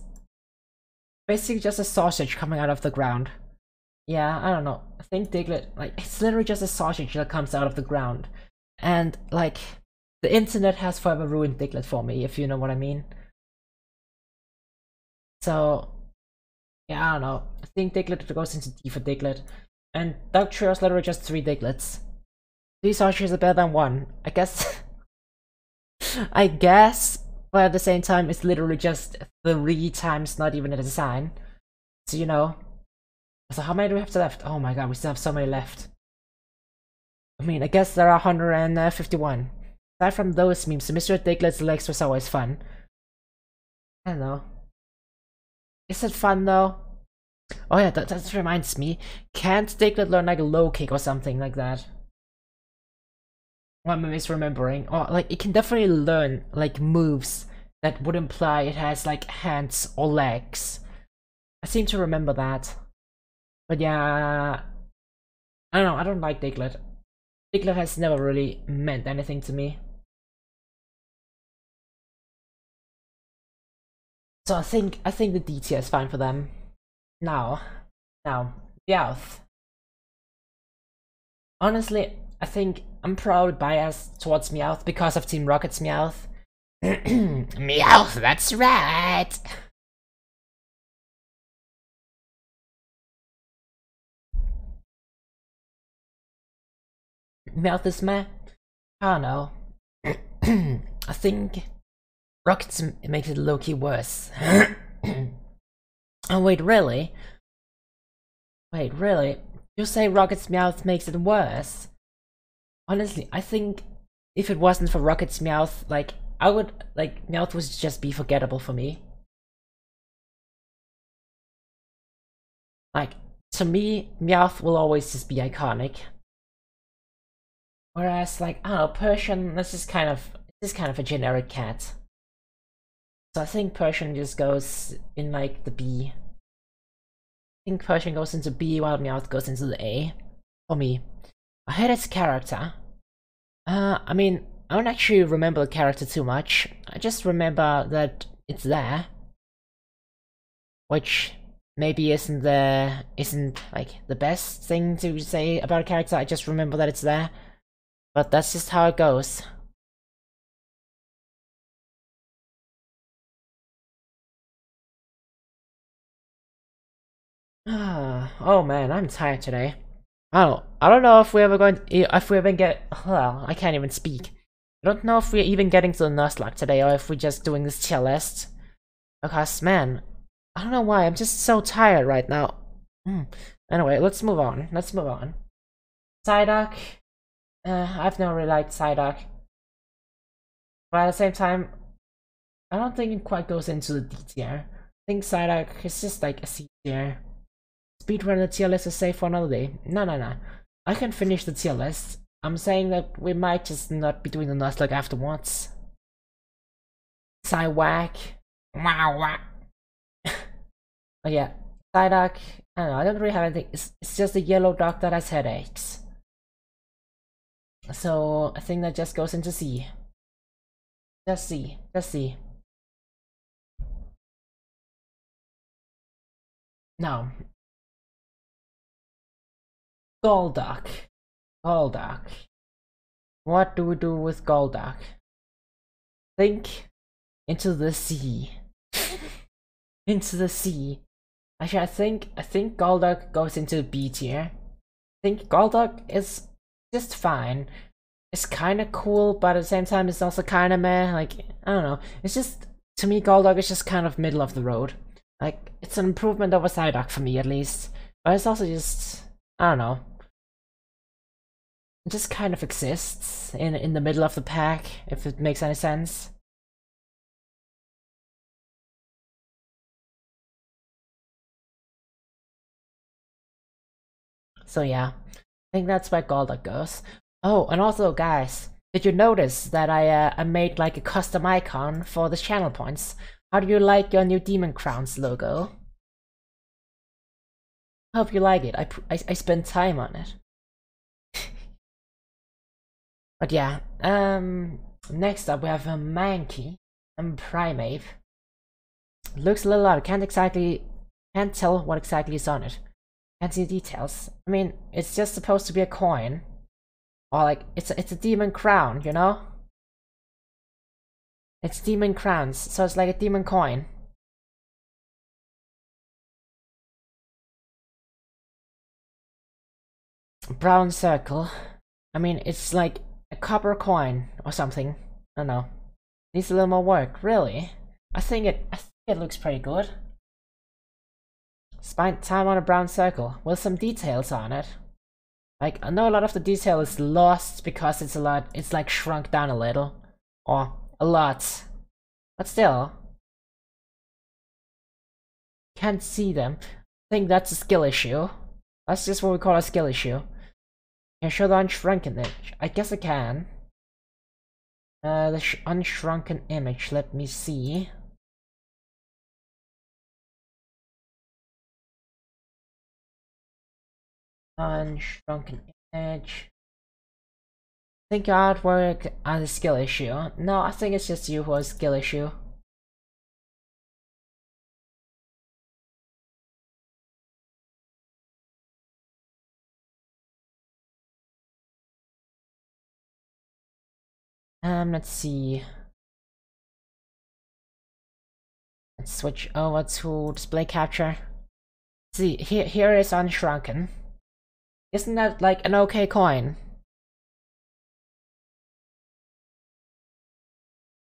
Speaker 1: basically just a sausage coming out of the ground. Yeah, I don't know. I think Diglett, like, it's literally just a sausage that comes out of the ground. And, like, the internet has forever ruined Diglett for me, if you know what I mean. So, yeah, I don't know. I think Diglett goes into D for Diglett. And Dugtrio is literally just three Digletts. Three sausages are better than one. I guess... I guess, but at the same time, it's literally just three times not even a design. So, you know. So how many do we have left? Oh my god, we still have so many left. I mean, I guess there are 151. Uh, Aside from those memes, Mr. Diglett's legs was always fun. I don't know. Is it fun though? Oh yeah, that, that reminds me. Can't Diglett learn like a low kick or something like that? Am misremembering? Or like it can definitely learn like moves that would imply it has like hands or legs. I seem to remember that. But yeah, I don't know, I don't like Diglett. Diglett has never really meant anything to me. So I think I think the DT is fine for them. Now, now, Meowth. Honestly, I think I'm probably biased towards Meowth because of Team Rocket's Meowth. Meowth, that's right! Meowth is meh? I don't know. I think Rockets makes it low-key worse. oh wait, really? Wait, really? You say Rocket's Meowth makes it worse? Honestly, I think if it wasn't for Rocket's Meowth, like, I would, like, Meowth would just be forgettable for me. Like, to me, Meowth will always just be iconic. Whereas, like, I don't know, Persian, this is kind of, this is kind of a generic cat. So I think Persian just goes in, like, the B. I think Persian goes into B while Meowth goes into the A. For me. I hate its character. Uh, I mean, I don't actually remember the character too much. I just remember that it's there. Which maybe isn't the isn't like the best thing to say about a character. I just remember that it's there. But that's just how it goes. oh man, I'm tired today. I don't, I don't know if we're ever going, to, if we even get, well, I can't even speak. I don't know if we're even getting to the Nuzlocke today or if we're just doing this tier list. Because, man, I don't know why, I'm just so tired right now. Mm. Anyway, let's move on, let's move on. Psyduck, uh, I've never really liked Psyduck. But at the same time, I don't think it quite goes into the D tier. I think Psyduck is just like a C tier. Speedrun the list is safe for another day. No, no, no. I can finish the TLS. I'm saying that we might just not be doing the Nuzlocke afterwards. Psywhack. Wow, wow. oh yeah. Psyduck. I don't know, I don't really have anything. It's, it's just a yellow dog that has headaches. So, I think that just goes into C. Just C. Just C. Now, Golduck. Golduck. What do we do with Golduck? Think into the sea. into the sea. Actually, I think I think Golduck goes into B tier. I think Golduck is just fine. It's kind of cool, but at the same time, it's also kind of meh. Like I don't know. It's just to me, Golduck is just kind of middle of the road. Like it's an improvement over Psyduck for me at least, but it's also just I don't know it just kind of exists in, in the middle of the pack, if it makes any sense. So yeah, I think that's where Golduck goes. Oh, and also guys, did you notice that I, uh, I made like a custom icon for the channel points? How do you like your new Demon Crowns logo? Hope you like it. I, I, I spent time on it but yeah, um, next up we have a Mankey and Primeape. Looks a little odd. Can't exactly, can't tell what exactly is on it. Can't see details. I mean, it's just supposed to be a coin. Or like, it's a, it's a demon crown, you know? It's demon crowns, so it's like a demon coin. Brown circle. I mean, it's like copper coin or something. I don't know. Needs a little more work, really. I think it, I think it looks pretty good. Spent time on a brown circle with some details on it. Like, I know a lot of the detail is lost because it's a lot, it's like shrunk down a little. Or a lot. But still. Can't see them. I think that's a skill issue. That's just what we call a skill issue. Can I show the unshrunken image? I guess I can. Uh, the unshrunken image, let me see. Unshrunken image I think artwork has a skill issue. No, I think it's just you who has skill issue. Um, let's see. Let's switch over to display capture. See, here, here is unshrunken. Isn't that like an okay coin?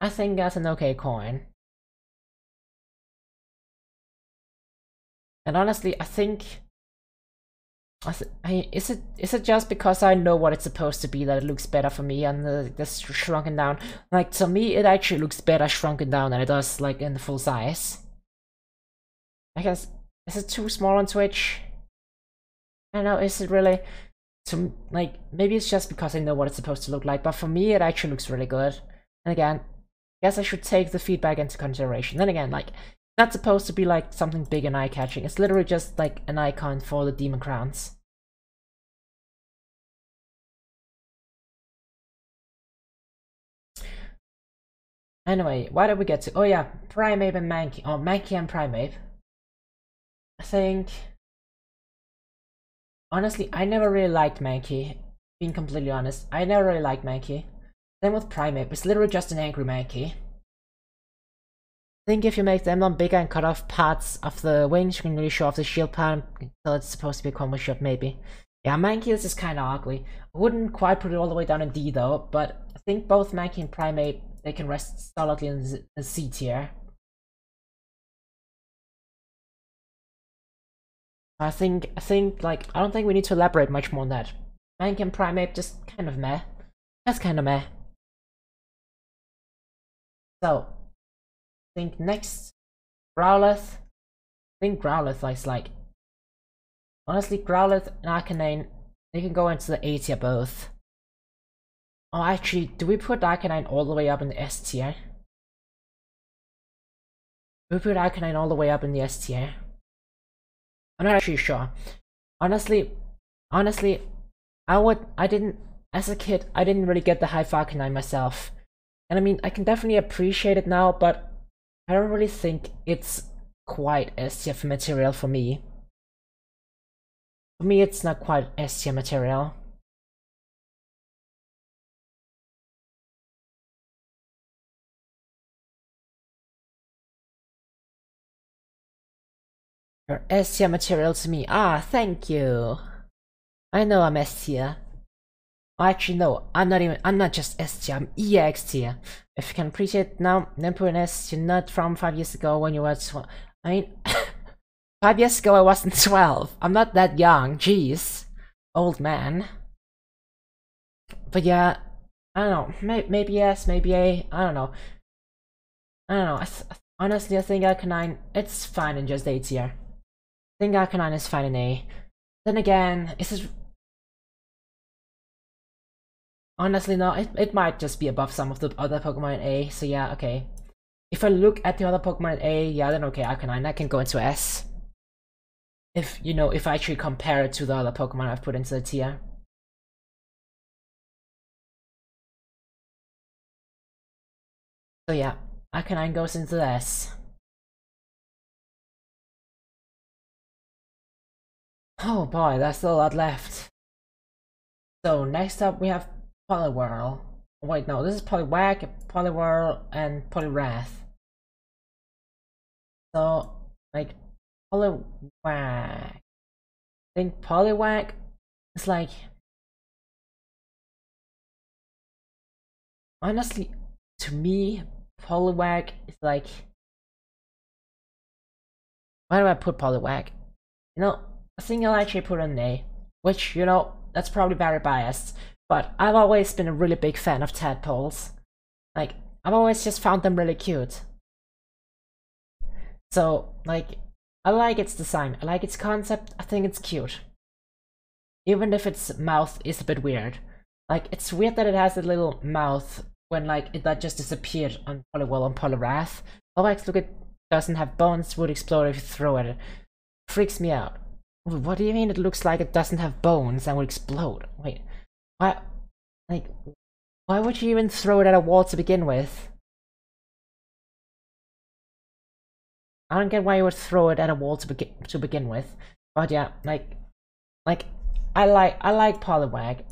Speaker 1: I think that's an okay coin. And honestly, I think... Is it is it just because I know what it's supposed to be that it looks better for me and the, the shrunken down? Like to me, it actually looks better shrunken down than it does like in the full size. I guess is it too small on Twitch? I don't know. Is it really? To like maybe it's just because I know what it's supposed to look like, but for me, it actually looks really good. And again, I guess I should take the feedback into consideration. Then again, like, not supposed to be like something big and eye-catching. It's literally just like an icon for the demon crowns. Anyway, why did we get to- oh yeah, Primeape and Mankey. Oh, Mankey and Primeape. I think... Honestly, I never really liked Mankey. Being completely honest, I never really liked Mankey. Same with Primeape, it's literally just an angry Mankey. I think if you make them bigger and cut off parts of the wings, you can really show off the shield part until it's supposed to be a combo shield, maybe. Yeah, Mankey is kinda ugly. I wouldn't quite put it all the way down in D though, but I think both Mankey and Primeape, they can rest solidly in the C tier. I think, I think, like, I don't think we need to elaborate much more on that. Mankey and Primeape just kind of meh. That's kind of meh. So, think next, Growlithe. I think Growlithe is like, honestly, Growlithe and Arcanine, they can go into the A tier both. Oh, actually, do we put Arcanine all the way up in the S tier? we put Arcanine all the way up in the S tier? I'm not actually sure. Honestly, honestly, I would, I didn't, as a kid, I didn't really get the high Arcanine myself. And I mean, I can definitely appreciate it now, but I don't really think it's quite STF material for me. For me, it's not quite S tier material. You're S tier material to me. Ah, thank you. I know I'm S tier. Actually, no, I'm not even, I'm not just S tier, I'm EX tier. If you can appreciate now, then put an S tier, not from 5 years ago when you were 12. I mean, 5 years ago I wasn't 12. I'm not that young, jeez. Old man. But yeah, I don't know, maybe, yes, maybe A, I don't know. I don't know, I honestly I think Arcanine, it's fine in just A tier. I think Arcanine is fine in A. Then again, is it... Honestly, no, it, it might just be above some of the other Pokemon A, so yeah, okay. If I look at the other Pokemon A, yeah, then okay, Arcanine, I can go into S. If, you know, if I actually compare it to the other Pokemon I've put into the tier. So yeah, Arcanine goes into this. Oh boy, there's still a lot left. So next up we have Poliwhirl. Wait, no, this is Poliwag, Poliwhirl, and Poliwrath. So, like, Poliwag. I think Poliwag is like... Honestly, to me, Poliwag is like... Why do I put Poliwag? You know, I think I'll actually put an A. Which, you know, that's probably very biased. But I've always been a really big fan of tadpoles. Like, I've always just found them really cute. So, like, I like its design, I like its concept, I think it's cute. Even if its mouth is a bit weird. Like, it's weird that it has a little mouth when, like, it that just disappeared on Poliwhirl and. Oh, like, look, it doesn't have bones, would explode if you throw it. it. Freaks me out. What do you mean it looks like it doesn't have bones and will explode? Wait, why? Like, why would you even throw it at a wall to begin with? I don't get why you would throw it at a wall to begin to begin with. But yeah, like, like, I like I like Poliwag.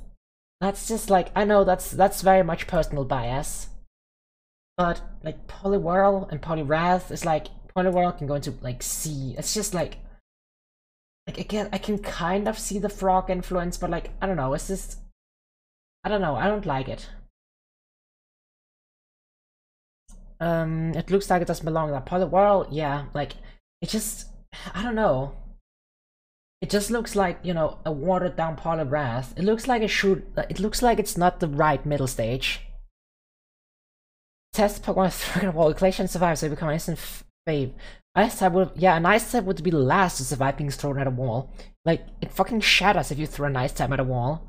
Speaker 1: That's just like I know that's that's very much personal bias. But like Poliwhirl and Poliwrath is like Poliwhirl can go into like C. It's just like like again, I can kind of see the frog influence, but like I don't know. It's just I don't know. I don't like it. Um, it looks like it doesn't belong in that part of the world. Yeah, like it just I don't know. It just looks like you know a watered down Poliwrath. It looks like it should. It looks like it's not the right middle stage. Test Pokemon Dragon Ball Collection survives, so you become an instant fave. Ice type would, yeah, an ice type would be the last to survive being thrown at a wall. Like, it fucking shatters if you throw an ice type at a wall.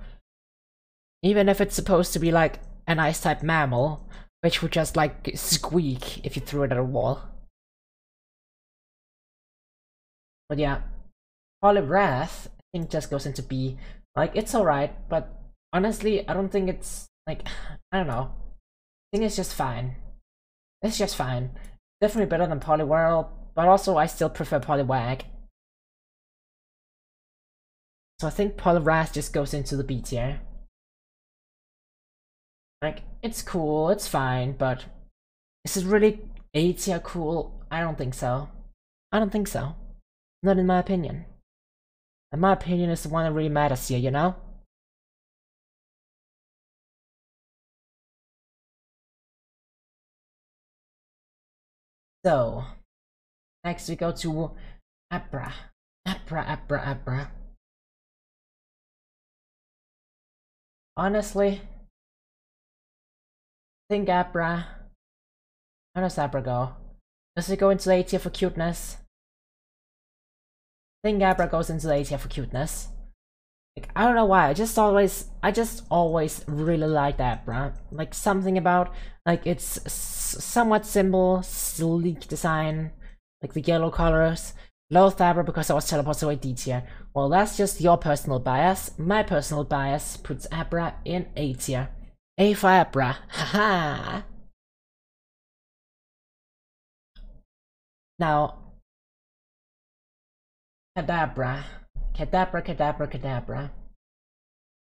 Speaker 1: Even if it's supposed to be like an ice type mammal, which would just like squeak if you threw it at a wall. But yeah, Poliwrath, I think just goes into B. Like, it's alright, but honestly, I don't think it's, like, I don't know. I think it's just fine. It's just fine. Definitely better than Poliwhirl, but also, I still prefer Poliwag. So I think Poliwrath just goes into the B tier. Like, it's cool, it's fine, but this is it really A tier cool? I don't think so. I don't think so. Not in my opinion. And my opinion is the one that really matters here, you know? So, Next we go to Abra. Abra, Abra, Abra. Honestly, think Abra. How does Abra go? Does it go into the for cuteness? I think Abra goes into the for cuteness. Like, I don't know why, I just always, I just always really liked Abra. Like, something about, like, it's somewhat simple, sleek design, like the yellow colors. Low Abra because I was teleported away D tier. Well, that's just your personal bias. My personal bias puts Abra in A tier. A for Abra. Haha. now, Kadabra. Kadabra, Kadabra, Kadabra.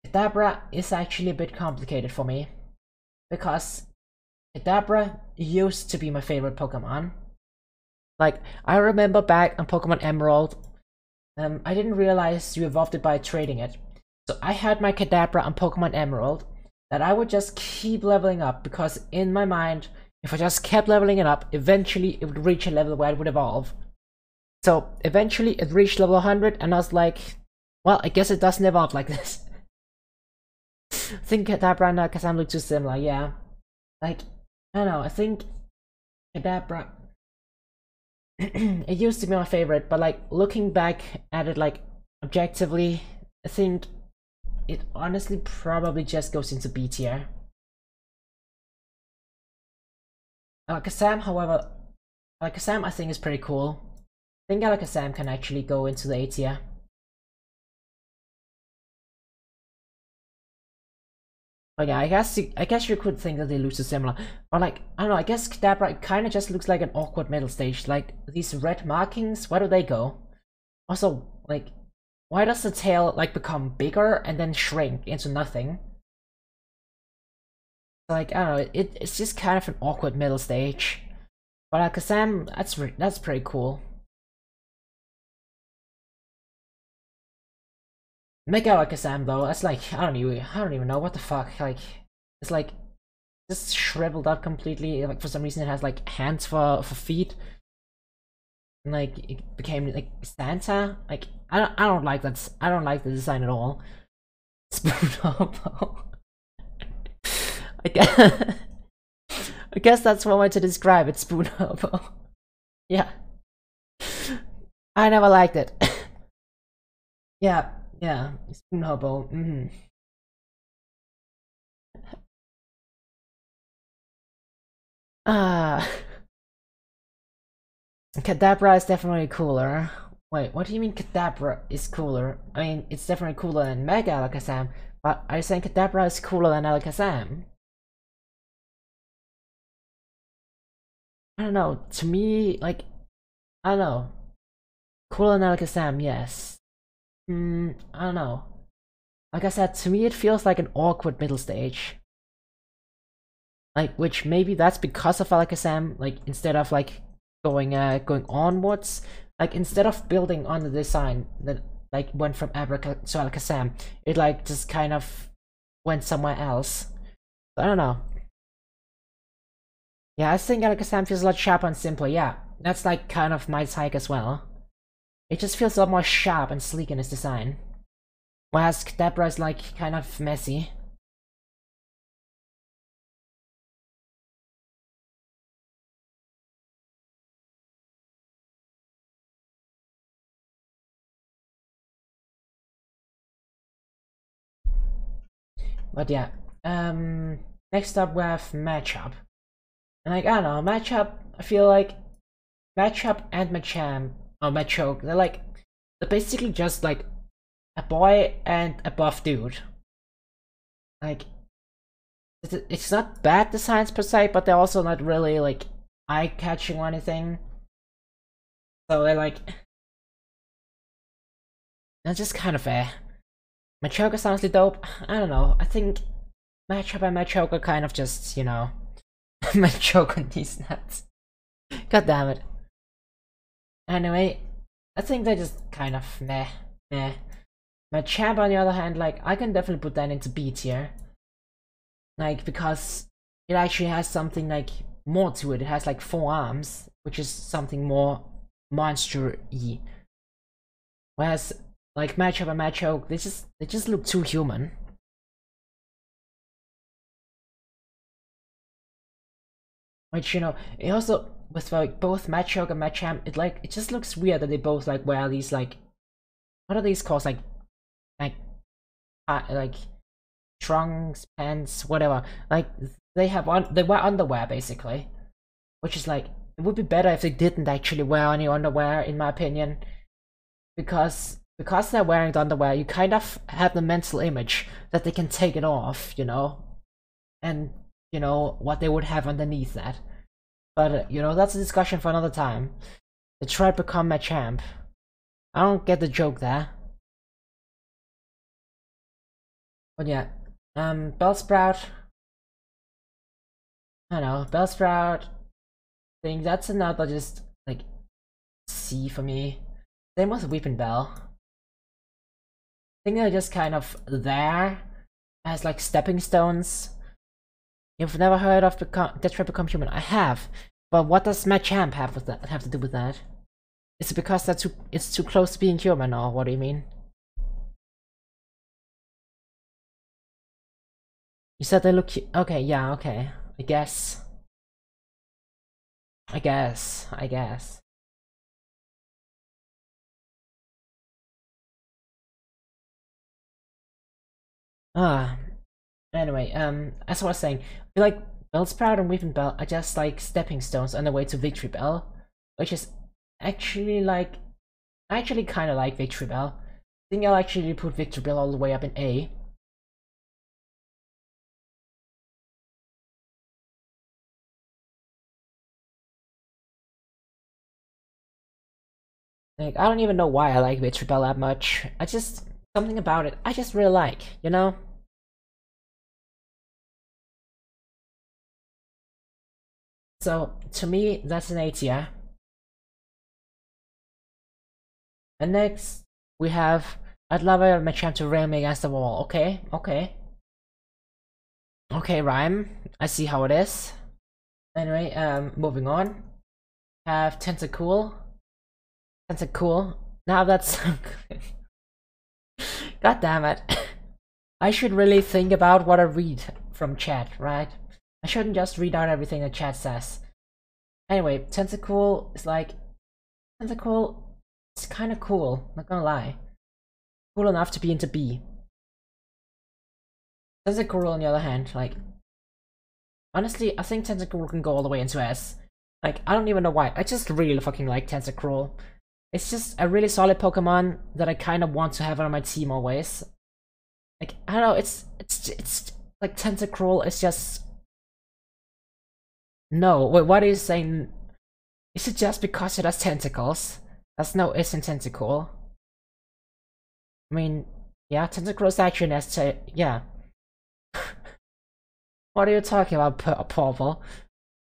Speaker 1: Kadabra is actually a bit complicated for me. Because Kadabra used to be my favorite Pokemon. Like, I remember back on Pokemon Emerald, um, I didn't realize you evolved it by trading it. So I had my Kadabra on Pokemon Emerald that I would just keep leveling up because in my mind, if I just kept leveling it up, eventually it would reach a level where it would evolve. So eventually it reached level 100 and I was like, well, I guess it doesn't evolve like this. think Kadabra and Kazam look too similar, yeah. Like, I don't know, I think Kadabra it used to be my favorite, but like looking back at it like objectively, I think it honestly probably just goes into B tier. Alakazam, however, Alakazam I think is pretty cool. I think Alakazam can actually go into the A tier. But yeah, I guess you, I guess you could think that they lose to similar, but like I don't know. I guess Kadabra kind of just looks like an awkward middle stage. Like these red markings, where do they go? Also, like, why does the tail like become bigger and then shrink into nothing? Like I don't know. It, it's just kind of an awkward middle stage. But Alakazam, that's that's pretty cool. Mega Alakazam though, that's like I don't even I don't even know what the fuck. Like it's like just shriveled up completely. Like for some reason it has like hands for for feet. Like it became like Santa. Like I don't I don't like that I don't like the design at all. Spoon. I guess I guess that's one way to describe it, spoon yeah. I never liked it. yeah. Yeah, Spoon Hobo. Mm. Ah. Kadabra is definitely cooler. Wait, what do you mean Kadabra is cooler? I mean, it's definitely cooler than Mega Alakazam, but are you saying Kadabra is cooler than Alakazam? I don't know, to me, like, I don't know. Cooler than Alakazam, yes. Hmm, I don't know. Like I said, to me it feels like an awkward middle stage. Like, which maybe that's because of Alakazam, like, instead of, like, going, uh, going onwards, like, instead of building on the design that, like, went from Abra to Alakazam, it, like, just kind of went somewhere else. I don't know. Yeah, I think Alakazam feels a lot sharper and simpler, yeah. That's, like, kind of my take as well. It just feels a lot more sharp and sleek in its design. Whereas Kadabra is like kind of messy. But yeah, um, next up we have Machop. And like, I don't know, Machop, I feel like Machop and Machamp Oh, Machoke. They're like, they're basically just like a boy and a buff dude. Like, it's not bad designs per se, but they're also not really like eye-catching or anything. So they're like, they're just kind of eh. Machoke is honestly dope. I don't know. I think Machop and Machoke are kind of just, you know, Machoke on these nuts. God damn it. Anyway, I think they're just kind of meh, meh. Machamp on the other hand, like, I can definitely put that into B tier. Like, because it actually has something, like, more to it. It has, like, four arms, which is something more monster-y. Whereas, like, Machop and Machoke, they just, they just look too human. Which, you know, it also with like both Machoke and Machamp, it like it just looks weird that they both like wear these like what are these called like like uh, like trunks, pants, whatever. Like they have on they wear underwear basically, which is like it would be better if they didn't actually wear any underwear in my opinion, because because they're wearing the underwear, you kind of have the mental image that they can take it off, you know, and you know what they would have underneath that. But, you know, that's a discussion for another time. They try to become Machamp. I don't get the joke there. But yeah, um, Bellsprout. I know, Bellsprout. I think that's another just, like, C for me. Same with Weepinbell. I think they're just kind of there as like stepping stones You've never heard of become, Detroit Become Human? I have. But what does Machamp have with that have to do with that? Is it because that's too it's too close to being human or what do you mean? You said they look okay, yeah, okay. I guess. I guess. I guess. Ah. Anyway, um, as I was saying, feel like Bellsprout and Weepinbell are just like stepping stones on the way to Victreebel, which is actually like, I actually kind of like Victreebel. I think I'll actually put Victreebel all the way up in A. Like, I don't even know why I like Victreebel that much. I just, something about it, I just really like, you know? So, to me, that's an A tier. And next, we have, I'd love a Machamp to ram me against the wall. Okay, okay. Okay, Rhyme, I see how it is. Anyway, um, moving on. Have Tentacool. Tentacool. Now that's... God damn it. I should really think about what I read from chat, right? I shouldn't just read out everything the chat says. Anyway, Tentacool is like... Tentacool it's kind of cool, not gonna lie. Cool enough to be into B. Tentacruel on the other hand, like... Honestly, I think Tentacruel can go all the way into S. Like, I don't even know why. I just really fucking like Tentacruel. It's just a really solid Pokemon that I kind of want to have on my team always. Like, I don't know, it's, it's, it's, like Tentacruel is just... No, wait, what are you saying? Is it just because it has tentacles? That's no isn't tentacle. I mean, yeah, tentacles actually has to, yeah. what are you talking about, Pavel?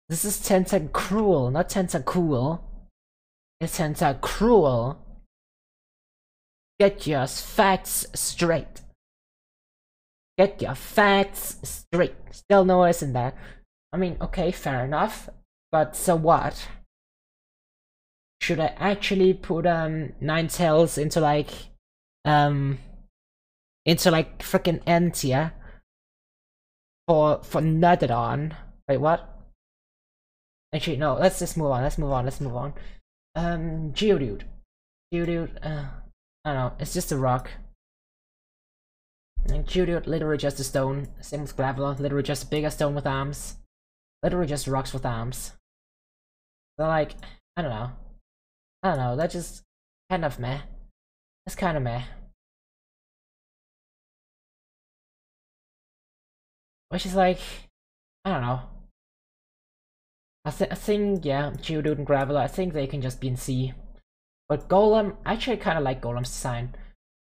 Speaker 1: This is tentacruel, not tentacool. It's tentacruel. Get your facts straight. Get your facts straight. Still no S in there. I mean, okay, fair enough. But so what? should I actually put um Ninetales into like um into like freaking tier for for Nutadon? Wait, what? Actually, no. Let's just move on. Let's move on. Let's move on. Um, Geodude. Geodude. Uh, I don't know. It's just a rock. And Geodude, literally just a stone. Same with Graveler, literally just a bigger stone with arms. Literally just rocks with arms. So like, I don't know. I don't know, that's just kind of meh. That's kind of meh. Which is like, I don't know. I, th I think, yeah, Geodude and Graveler, I think they can just be in C. But Golem, actually kind of like Golem's design.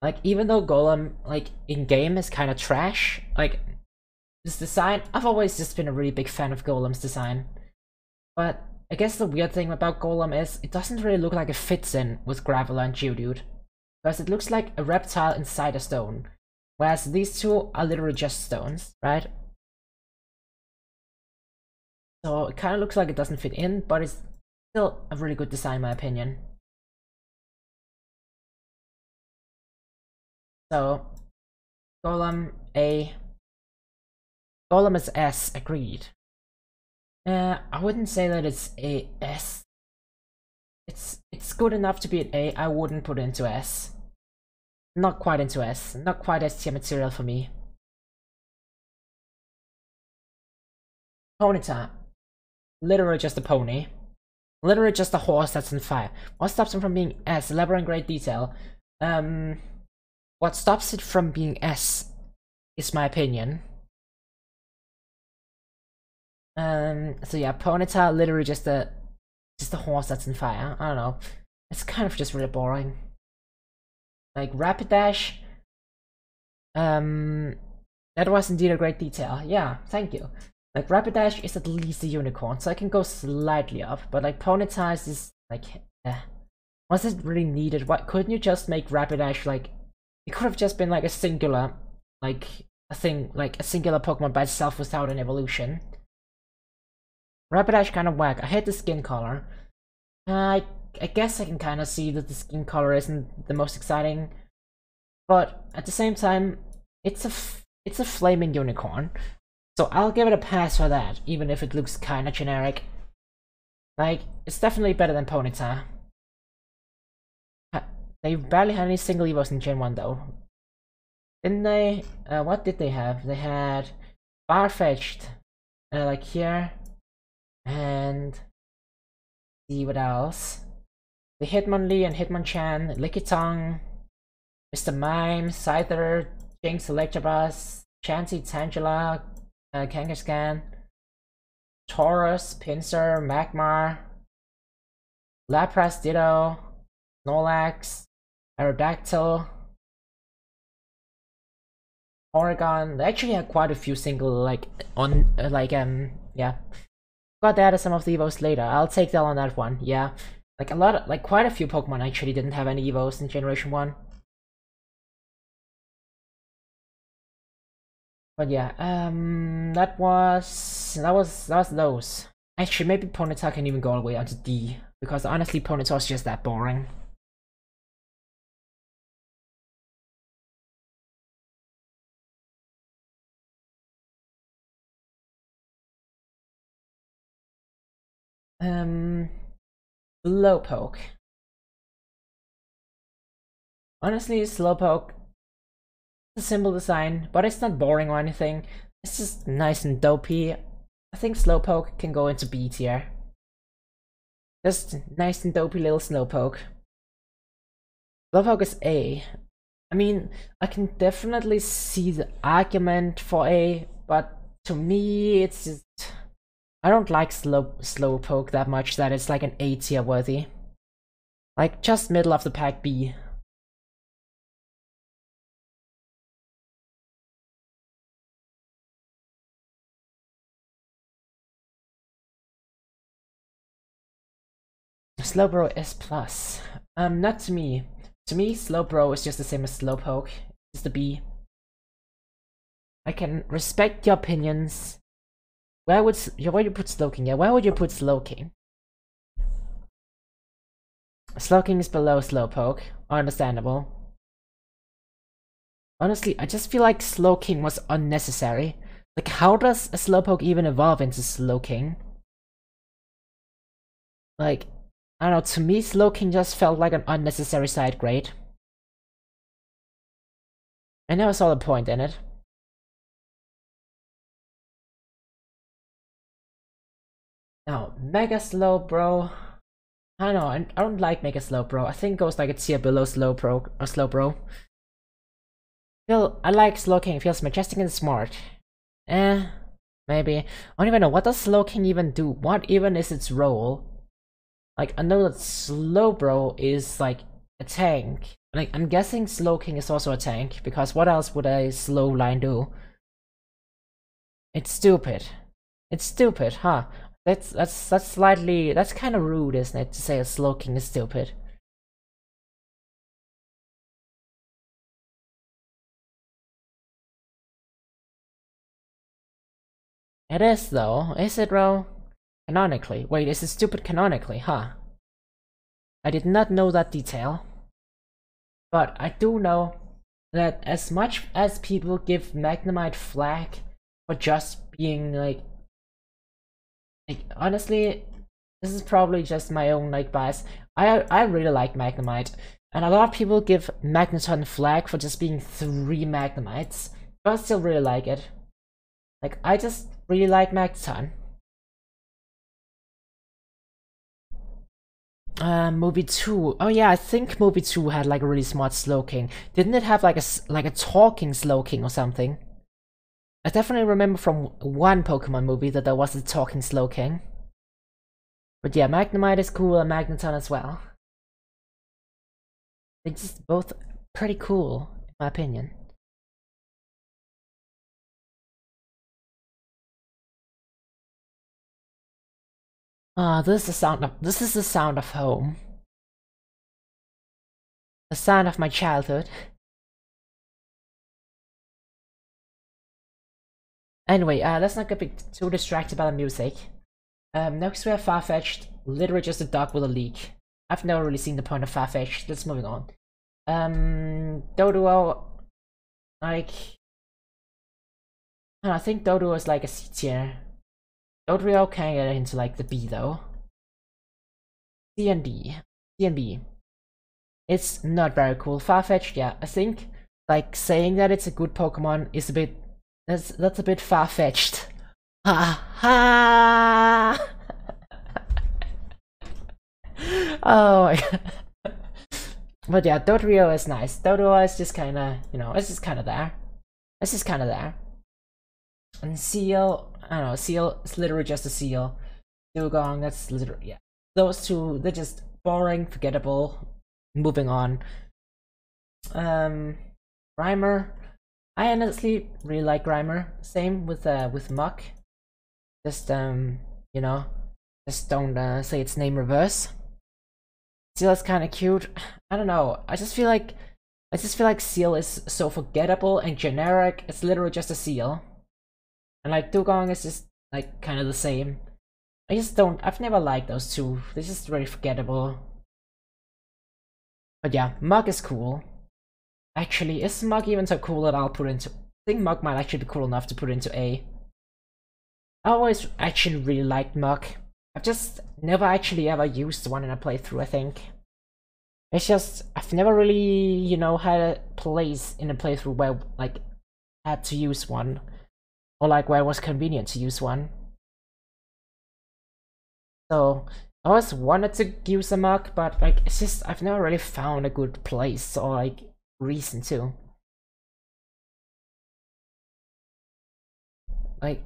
Speaker 1: Like, even though Golem, like, in-game is kind of trash, like, this design, I've always just been a really big fan of Golem's design. But I guess the weird thing about Golem is it doesn't really look like it fits in with Graveler and Geodude. Because it looks like a reptile inside a stone. Whereas these two are literally just stones, right? So it kind of looks like it doesn't fit in, but it's still a really good design in my opinion. So, Golem A. Golem is S, agreed. Uh, I wouldn't say that it's a S. It's it's good enough to be an A. I wouldn't put it into S. Not quite into S. Not quite S tier material for me. Ponyta. Literally just a pony. Literally just a horse that's on fire. What stops him from being S? Elaborate in great detail. Um, what stops it from being S is my opinion. Um, so yeah, Ponyta literally just a just a horse that's in fire. I don't know. It's kind of just really boring. Like Rapidash. Um, that was indeed a great detail. Yeah, thank you. Like Rapidash is at least a unicorn, so I can go slightly up. But like Ponyta is just like, eh. Was it really needed? Why couldn't you just make Rapidash like? It could have just been like a singular, like a thing, like a singular Pokemon by itself without an evolution. Rapidash kind of whack. I hate the skin color. I, I guess I can kind of see that the skin color isn't the most exciting. But at the same time, it's a, it's a flaming unicorn. So I'll give it a pass for that, even if it looks kind of generic. Like, it's definitely better than Ponyta. They barely had any single Evos in Gen 1 though. Didn't they? Uh, what did they have? They had Farfetch'd, uh, like here, and see what else. The Hitmonlee and Hitmonchan, Lickitung, Mr. Mime, Scyther, Jynx Electabuzz, Chansey Tangela, uh, Kangaskhan, Tauros, Pinsir, Magmar, Lapras Ditto, Snorlax, Aerodactyl, Porygon. They actually had quite a few single like on uh, like um yeah. Got that as some of the evos later. I'll take that on that one. Yeah, like a lot of like quite a few Pokemon actually didn't have any evos in Generation One. But yeah, um, that was that was that was those. Actually, maybe Ponyta can even go all the way onto D because honestly, is just that boring. Um, Slowpoke. Honestly, Slowpoke it's a simple design, but it's not boring or anything. It's just nice and dopey. I think Slowpoke can go into B tier. Just nice and dopey little Slowpoke. Slowpoke is A. I mean, I can definitely see the argument for A, but to me, it's just... I don't like slow Slowpoke that much that it's like an A tier worthy. Like, just middle of the pack B. Slowbro S plus. Um, not to me. To me, Slowbro is just the same as Slowpoke. It's the B. I can respect your opinions. Where would would you put Slowking? Yeah, where would you put Slowking? Slowking is below Slowpoke. Understandable. Honestly, I just feel like Slowking was unnecessary. Like, how does a Slowpoke even evolve into Slowking? Like, I don't know, to me Slowking just felt like an unnecessary side grade. I never saw the point in it. Now, Mega Slowbro. I don't know, I, don't like Mega Slowbro. I think it goes like a tier below Slowbro or Slowbro. Still, I like Slowking, it feels majestic and smart. Eh, maybe. I don't even know, what does Slowking even do? What even is its role? Like, I know that Slowbro is, like, a tank. Like, I'm guessing Slowking is also a tank, because what else would a slow line do? It's stupid. It's stupid, huh? That's that's that's slightly that's kind of rude, isn't it, to say a Slowking is stupid? It is though, is it, Ro? Canonically. Wait, is it stupid canonically, huh? I did not know that detail. But I do know that as much as people give Magnemite flack for just being like... Like, honestly, this is probably just my own like bias. I I really like Magnemite. And a lot of people give Magneton flag for just being three Magnemites. But I still really like it. Like, I just really like Magneton. Uh, movie two. Oh yeah, I think movie two had like a really smart Slowking. Didn't it have like a like a talking Slowking or something? I definitely remember from one Pokemon movie that there was a talking Slowking. But yeah, Magnemite is cool and Magneton as well. They're just both pretty cool, in my opinion. Ah, uh, this is the sound of this is the sound of home. The sound of my childhood. Anyway, uh, let's not get too distracted by the music. Um, next we have Farfetch'd, literally just a dog with a leek. I've never really seen the point of Farfetch'd, let's moving on. Um, Doduo, like... I, think Doduo is like a C tier. Dodrio can get into like the B though. C and D. C and B. It's not very cool. Farfetch'd, yeah. I think like saying that it's a good Pokemon is a bit that's that's a bit far fetched. Ha ha! oh. But yeah, Dodrio is nice. Dodrio is just kind of, you know, it's just kind of there. It's just kind of there. And Seel, I don't know, Seel is literally just a Seal. Dewgong, that's literally, yeah. Those two, they're just boring, forgettable. Moving on. Um, Grimer. I honestly really like Grimer. Same with uh with Muk. Just um, you know, just don't uh, say its name reverse. Seel is kind of cute. I don't know. I just feel like I just feel like Seel is so forgettable and generic. It's literally just a seal. And like Dewgong is just like kind of the same. I just don't. I've never liked those two. This is really forgettable. But yeah, Muk is cool. Actually, is Muk even so cool that I'll put into... I think Muk might actually be cool enough to put into A. I always actually really liked Muk. I've just never actually ever used one in a playthrough, I think. It's just, I've never really, you know, had a place in a playthrough where, like, I had to use one. Or, like, where it was convenient to use one. So, I always wanted to use a Muk, but, like, it's just, I've never really found a good place or, like, reason to. Like,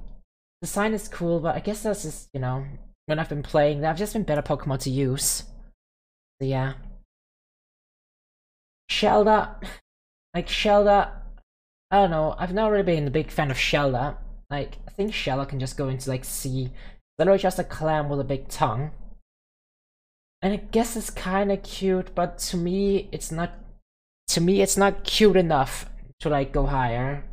Speaker 1: the sign is cool, but I guess that's just, you know, when I've been playing, I've just been better Pokemon to use. So yeah. Shellder, like Shellder, I don't know, I've never really been a big fan of Shellder. Like, I think Shellder can just go into like C. Literally just a clam with a big tongue. And I guess it's kinda cute, but to me, it's not to me it's not cute enough to like go higher.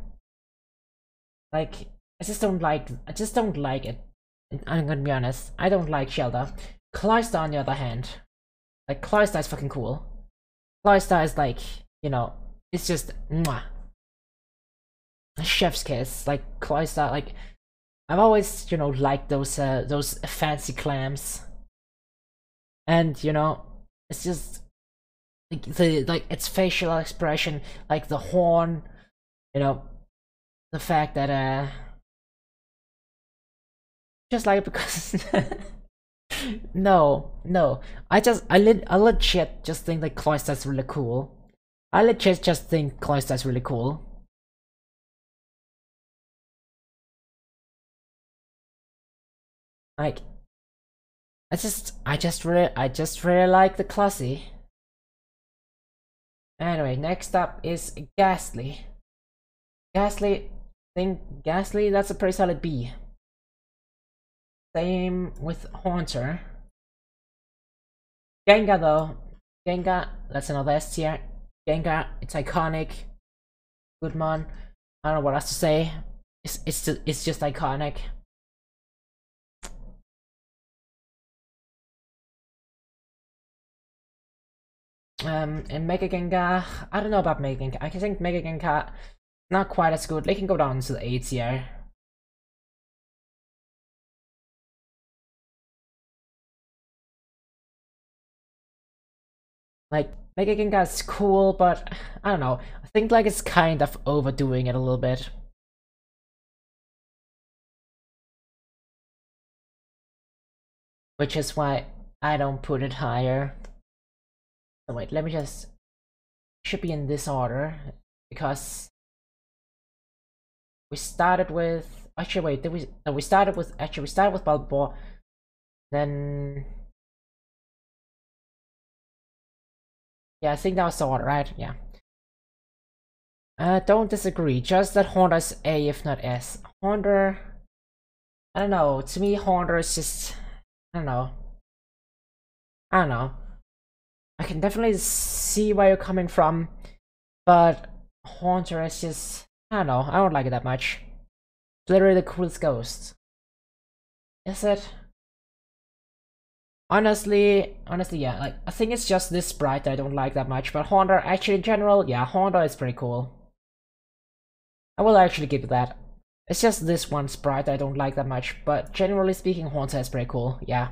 Speaker 1: Like I just don't like I just don't like it. I'm gonna be honest. I don't like Shellder. Cloyster on the other hand. Like Cloyster is fucking cool. Cloyster is like, you know, it's just mwah. Chef's kiss. Like Cloyster, like I've always, you know, liked those uh, those fancy clams. And, you know, it's just like the like its facial expression, like the horn, you know, the fact that uh just like because no, no, I just I lit I legit just think like Cloyster's really cool. I legit just think Cloyster's really cool. Like, I just I just really I just really like the classy. Anyway, next up is Gastly. Gastly, I think Gastly, that's a pretty solid B. Same with Haunter. Gengar though, Gengar, that's another S tier. Gengar, it's iconic. Good man. I don't know what else to say. It's it's it's just iconic. Um, and Mega Gengar, I don't know about Mega Gengar. I think Mega Gengar not quite as good. They can go down to the A tier. Like, Mega Gengar is cool, but I don't know. I think like it's kind of overdoing it a little bit. Which is why I don't put it higher. So wait, let me just should be in this order because we started with actually wait did we no we started with actually we started with Balboa then yeah I think that was the order right? Yeah. Uh don't disagree just that Haunter's A if not S. Haunter I don't know to me Haunter is just I don't know. I don't know can definitely see where you're coming from, but Haunter is just, I don't know, I don't like it that much. It's literally the coolest ghost. Is it? Honestly, honestly, yeah, like, I think it's just this sprite that I don't like that much, but Haunter, actually, in general, yeah, Haunter is pretty cool. I will actually give it that. It's just this one sprite I don't like that much, but generally speaking, Haunter is pretty cool, yeah.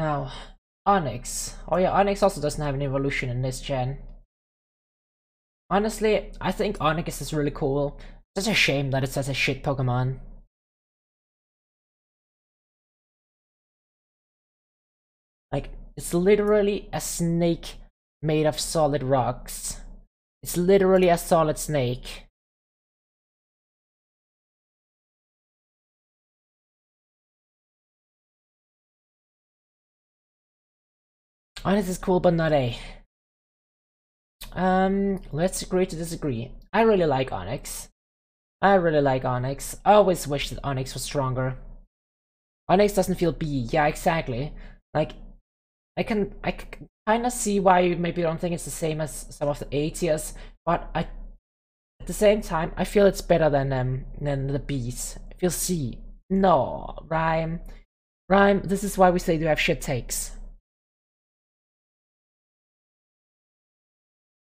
Speaker 1: Now, Onix. Oh yeah, Onix also doesn't have an evolution in this gen. Honestly, I think Onix is really cool. It's a shame that it's such a shit Pokemon. Like, it's literally a snake made of solid rocks. It's literally a solid snake. Onix is cool, but not A. Um, let's agree to disagree. I really like Onix. I really like Onix. I always wish that Onix was stronger. Onix doesn't feel B. Yeah, exactly. Like, I can I kind of see why you maybe don't think it's the same as some of the A tiers, but I at the same time I feel it's better than um than the Bs. I feel C. No, rhyme, rhyme. This is why we say you have shit takes.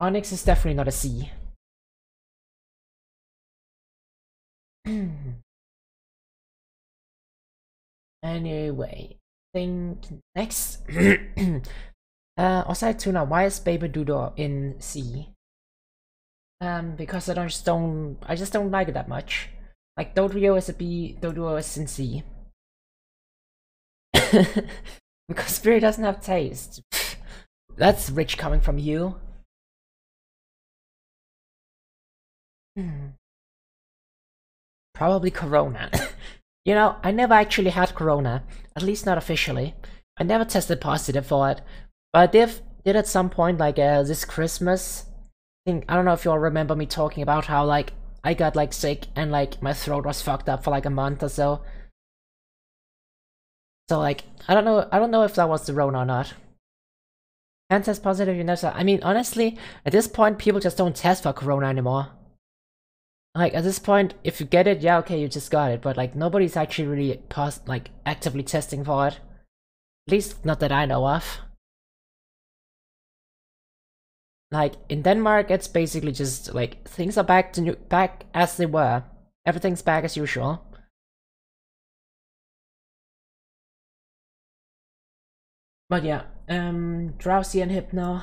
Speaker 1: Onix is definitely not a C. anyway, think next. uh, Osai Tuna, why is Baby Doodle in C? Um, because I don't just don't I just don't like it that much. Like Dodrio is a B, Doduo is in C. because Spirit doesn't have taste. That's rich coming from you. Hmm. Probably Corona. you know, I never actually had Corona, at least not officially. I never tested positive for it, but I did, did at some point, like uh, this Christmas. I think I don't know if you all remember me talking about how like I got like sick and like my throat was fucked up for like a month or so. So like I don't know I don't know if that was the Rona or not. Can't test positive, you know. So I mean, honestly, at this point, people just don't test for Corona anymore like at this point if you get it yeah okay you just got it. But like nobody's actually really pos like actively testing for it. At least not that i know of. Like in denmark it's basically just like things are back to new back as they were. Everything's back as usual. But yeah um Drowzee and hypno.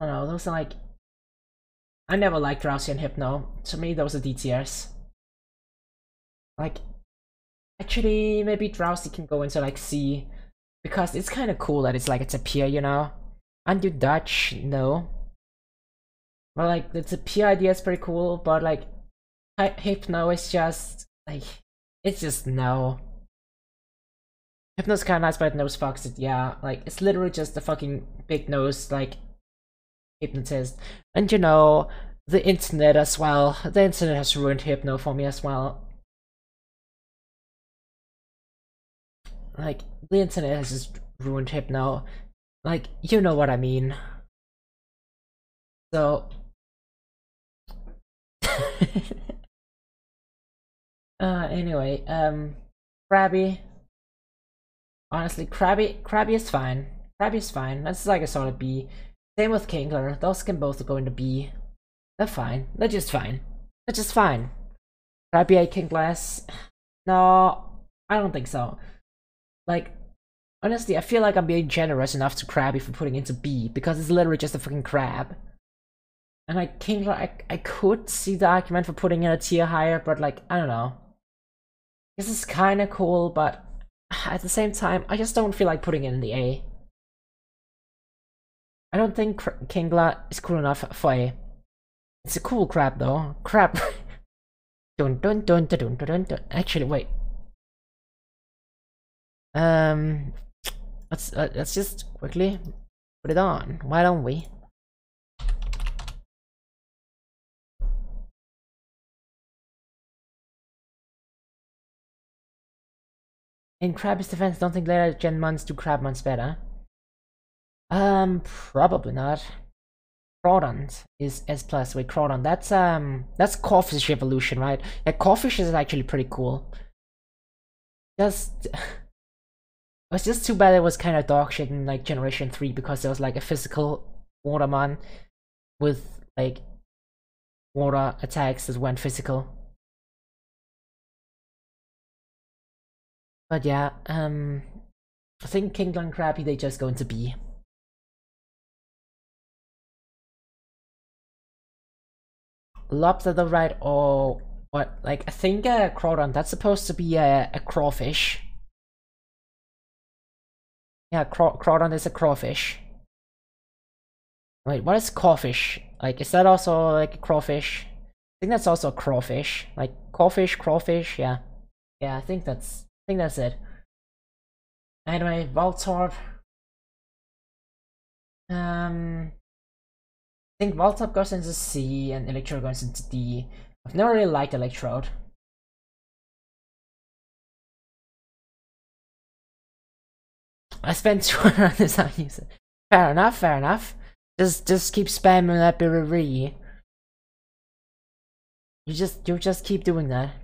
Speaker 1: I don't know those are like I never liked Drowzee and Hypno. To me, those are DTS. Like, actually, maybe Drowzee can go into like C. Because it's kind of cool that it's like it's a peer, you know? And you Dutch, no. Well, like, it's a peer idea is pretty cool, but like, Hypno is just, like, it's just no. Hypno's kinda nice, but nose it, yeah. Like, it's literally just a fucking big nose, like, hypnotist. And you know, the internet as well. The internet has ruined hypno for me as well. Like, the internet has just ruined hypno. Like, you know what I mean. So... uh, anyway, um, Krabby. Honestly, Krabby, Krabby is fine. Krabby is fine. That's like a solid B. Same with Kingler. Those can both go into B. They're fine. They're just fine. They're just fine. Could I be a King Glass? No, I don't think so. Like, honestly, I feel like I'm being generous enough to Krabby for putting into B because it's literally just a fucking crab. And like Kingler, I, I could see the argument for putting in a tier higher, but like, I don't know. This is kind of cool, but at the same time, I just don't feel like putting it in the A. I don't think Kingler is cool enough for A. It's a cool crab though. Crab. dun, dun, dun, dun, dun, dun, dun. Actually, wait. Um, let's uh, let's just quickly put it on. Why don't we? In Crab's defense, don't think later Gen Mons do Crabmons better. Um, probably not. Crawdaunt is S plus with Crawdaunt. That's um that's Corphish evolution, right? Yeah, Corphish is actually pretty cool. Just it was just too bad it was kind of dog shit in like Generation 3 because there was like a physical Waterman with like water attacks that went physical. But yeah, um I think Kingdom Krabby they just going to be. Lobster the right or what? Like I think a Crawdaunt that's supposed to be a, a crawfish. Yeah, craw Crawdaunt is a crawfish. Wait, what is crawfish? Like, is that also like a crawfish? I think that's also a crawfish. Like, crawfish, crawfish, yeah. Yeah, I think that's, I think that's it. Anyway, Voltorb. Um, I think Voltorb goes into C and Electrode goes into D. I've never really liked Electrode. I spent 200 on this on user. Fair enough, fair enough. Just just keep spamming that birri. You just you just keep doing that.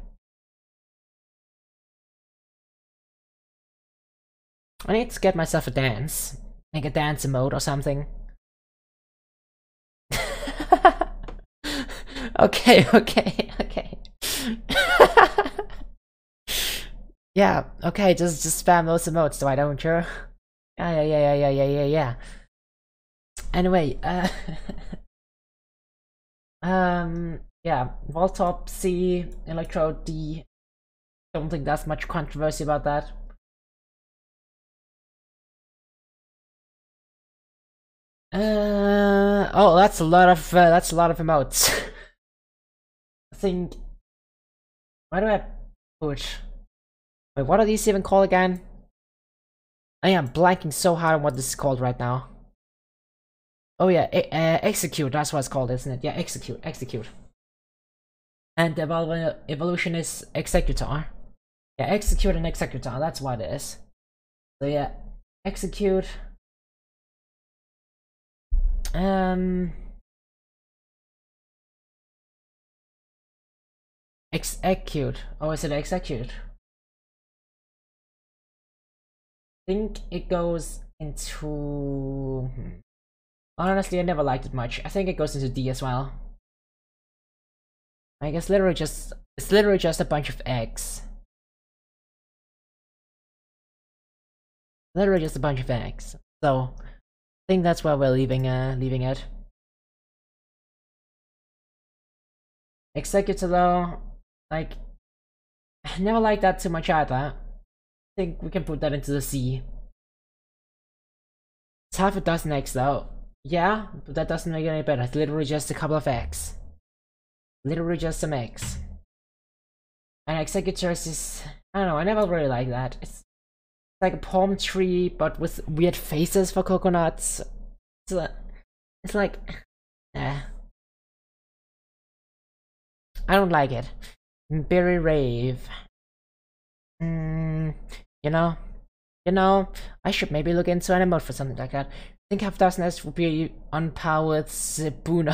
Speaker 1: I need to get myself a dance. Like a dance mode or something. okay, okay, okay. yeah, okay, just just spam those emotes, do I don't you? Yeah, yeah, yeah, yeah, yeah, yeah, yeah. Anyway, uh, um, yeah, Voltorb C, Electrode D. Don't think that's much controversy about that. Uh, oh, that's a lot of uh, that's a lot of emotes. Think. Why do I put? Wait, what are these even called again? I am blanking so hard on what this is called right now. Oh yeah, uh, Exeggcute, that's what it's called, isn't it? Yeah, Exeggcute, Exeggcute. And the evolution is Exeggutor. Yeah, Exeggcute and Exeggutor, that's what it is. So yeah, Exeggcute. Um... Exeggcute. Oh, is it Exeggcute? I think it goes into... Hmm. Honestly, I never liked it much. I think it goes into D as well. I guess literally just it's literally just a bunch of eggs. Literally just a bunch of eggs. So I think that's where we're leaving uh leaving it. Exeggutor though, like I never liked that too much either. I think we can put that into the C. It's half a dozen eggs though. Yeah, but that doesn't make it any better. It's literally just a couple of eggs. Literally just some eggs. And Exeggutors is... I don't know, I never really like that. It's like a palm tree, but with weird faces for coconuts. It's, like, it's like... Eh. I don't like it. Berry Rave. Mm, you know, you know, I should maybe look into an emote for something like that think half dozen S would be with Spoon.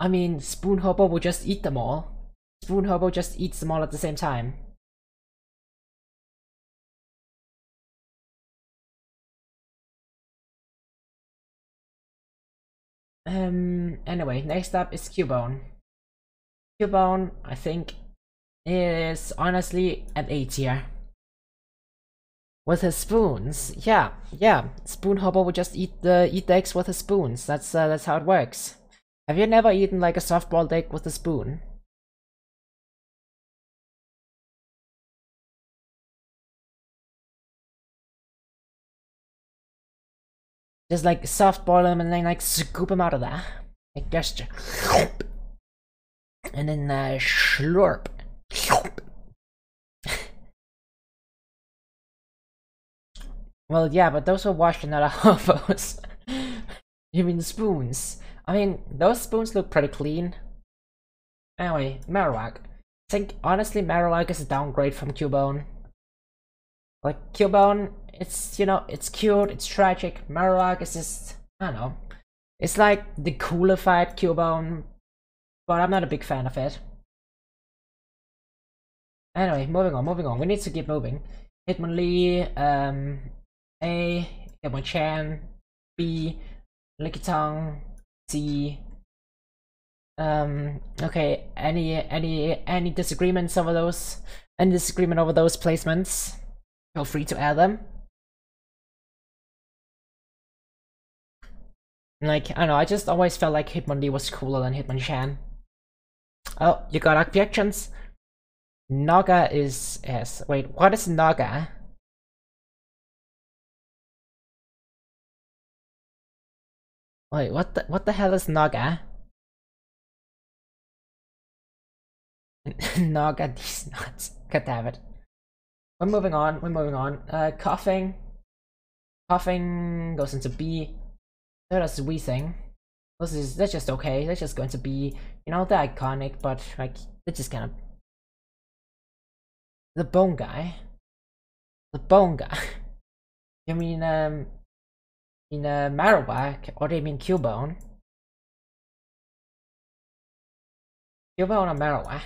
Speaker 1: I mean, Spoon Hobo will just eat them all. Spoon Hobo just eats them all at the same time. Um, anyway, next up is Cubone. Cubone, I think, is honestly an A tier. With his spoons. Yeah, yeah. Spoon Hobo would just eat the eat the eggs with his spoons. That's uh, that's how it works. Have you never eaten like a softball egg with a spoon? Just like softball them and then like scoop them out of there. Like gesture. And then uh, slurp. Well, yeah, but those were washed in other hobos. you mean spoons? I mean, those spoons look pretty clean. Anyway, Marowak. I think, honestly, Marowak is a downgrade from Cubone. Like, Cubone, it's, you know, it's cute, it's tragic. Marowak is just, I don't know. It's like the coolified Cubone, but I'm not a big fan of it. Anyway, moving on, moving on. We need to keep moving. Hitmonlee, um, a, Hitmonchan, B, Lickitung, C. Um, okay, any, any, any disagreements over those? Any disagreement over those placements? feel free to add them. Like, I don't know, I just always felt like Hitmonlee was cooler than Hitmonchan. Oh, you got objections? Naga is S. Wait, what is Naga? Wait, what the what the hell is Naga? Naga these nuts. God damn it. We're moving on, we're moving on. Uh coughing. Koffing goes into B. That's the wee thing. This is that's just okay. That's just going to be, you know, the iconic, but like it's just kind of the bone guy. The bone guy. you mean um in uh, Marowak, or do you mean Cubone? Cubone or Marowak?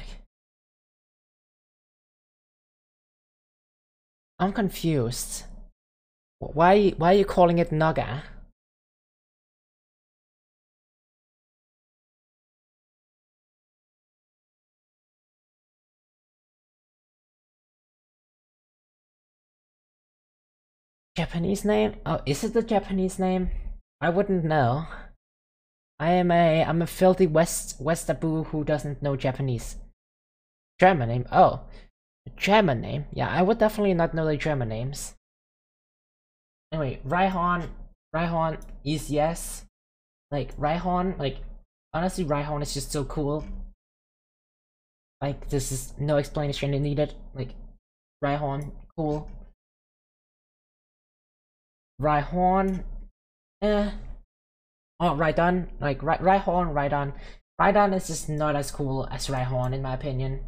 Speaker 1: I'm confused. Why why are you calling it Naga? Japanese name? Oh, is it the Japanese name? I wouldn't know. I am a I'm a filthy West Westaboo who doesn't know Japanese. German name? Oh, German name? Yeah, I would definitely not know the German names. Anyway, Rhyhorn, Rhyhorn is yes. Like Rhyhorn, like honestly, Rhyhorn is just so cool. Like this is no explanation needed. Like Rhyhorn, cool. Rhyhorn, eh. Oh, Rhydon, like right, Rhyhorn, Rhydon. Rhydon is just not as cool as Rhyhorn in my opinion.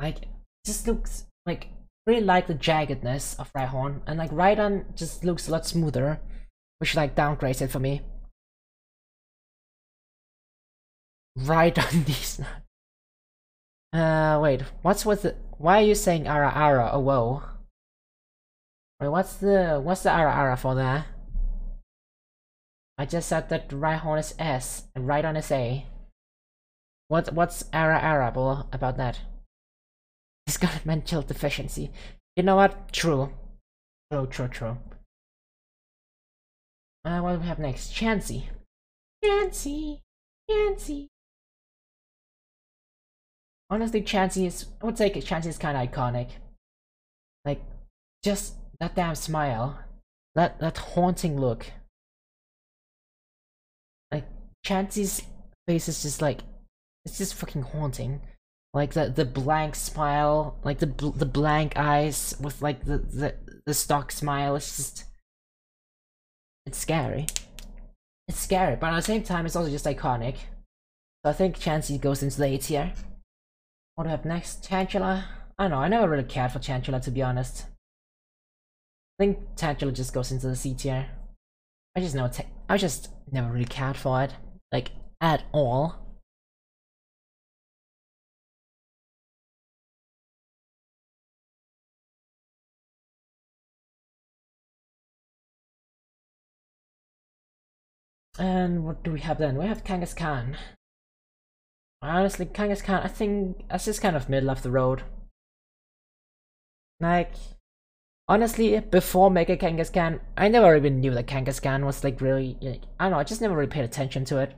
Speaker 1: Like, just looks like really like the jaggedness of Rhyhorn, and like Rhydon just looks a lot smoother, which like downgrades it for me. Rhydon these. Uh, wait, what's with the? Why are you saying Ara Ara? Oh whoa. Wait, what's the what's the ara ara for that? I just said that Rhyhorn is S and on is A. What what's ara ara about that? He's got mental deficiency. You know what? True. True, true, true. Uh, what do we have next? Chansey. Chansey. Chansey. Honestly, Chansey is, I would say Chansey is kind of iconic. Like, just that damn smile. That that haunting look. Like Chansey's face is just like it's just fucking haunting. Like the the blank smile, like the bl the blank eyes with like the the the stock smile. It's just it's scary. It's scary, but at the same time, it's also just iconic. So I think Chansey goes into the A tier. What do we have next? Tangela? I don't know, I never really cared for Tangela to be honest. I think Tangela just goes into the C tier. I just know I just never really cared for it, like at all. And what do we have then? We have Kangaskhan. Honestly, Kangaskhan, I think that's just kind of middle of the road. Like, Honestly, before Mega Kangaskhan, I never even knew that Kangaskhan was like really, like, I don't know, I just never really paid attention to it.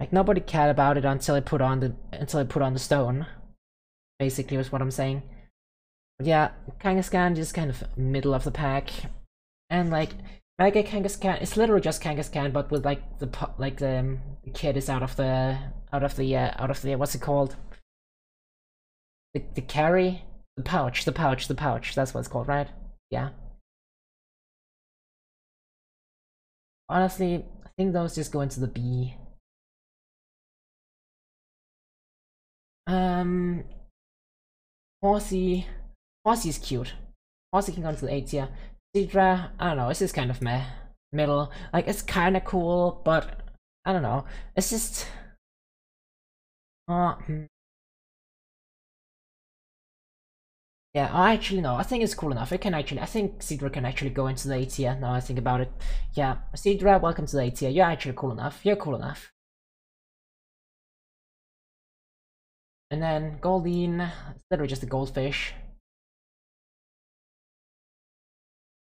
Speaker 1: Like nobody cared about it until I put on the until I put on the stone. Basically, was what I'm saying. But yeah, Kangaskhan just kind of middle of the pack, and like Mega Kangaskhan, it's literally just Kangaskhan, but with like the like the, um, the kid is out of the out of the uh, out of the what's it called? The the carry the pouch, the pouch, the pouch. That's what it's called, right? Yeah. Honestly, I think those just go into the B. Um, Horsea, Horsea's cute. Horsea can go into the A tier. Seadra, I don't know, it's just kind of meh. Middle. Like, it's kind of cool, but I don't know. It's just... Uh, Yeah, I actually no, I think it's cool enough. It can actually, I think Seadra can actually go into the A tier. Now I think about it. Yeah, Seadra, welcome to the A tier. You're actually cool enough. You're cool enough. And then Goldeen, literally just a goldfish.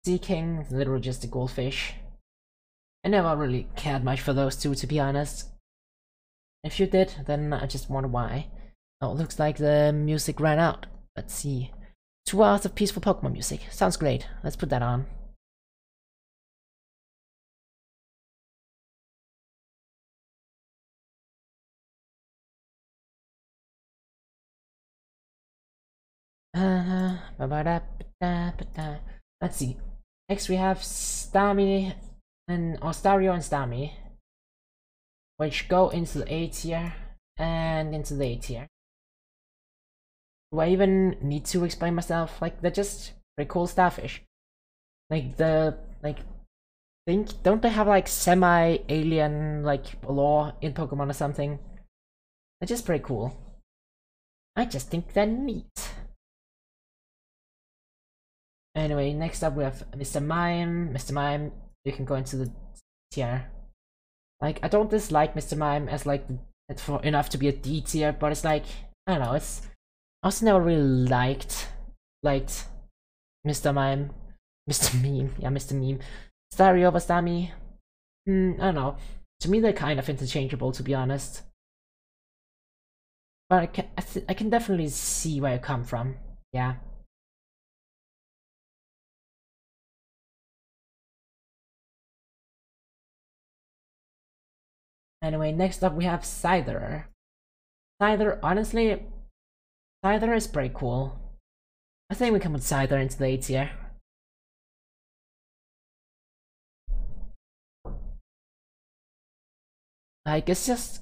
Speaker 1: Seaking, literally just a goldfish. I never really cared much for those two, to be honest. If you did, then I just wonder why. Oh, looks like the music ran out. Let's see. Two hours of peaceful Pokemon music. Sounds great. Let's put that on. Uh, let's see. Next we have Starmie and or Staryu and Starmie, which go into the A tier and into the A tier. Do I even need to explain myself? Like they're just pretty cool starfish. Like the like think don't they have like semi-alien like lore in Pokemon or something? They're just pretty cool. I just think they're neat. Anyway, next up we have Mr. Mime. Mr. Mime, you can go into the tier. Like, I don't dislike Mr. Mime as like for enough to be a D tier, but it's like I don't know. It's also never really liked liked Mr. Mime, Mr. Meme, yeah, Mr. Meme. Staryu over Starmie. Hmm, I don't know. To me, they're kind of interchangeable, to be honest. But I can I, I can definitely see where you come from. Yeah. Anyway, next up we have Scyther. Scyther, honestly, Scyther is pretty cool. I think we can put Scyther into the A tier. Like, it's just...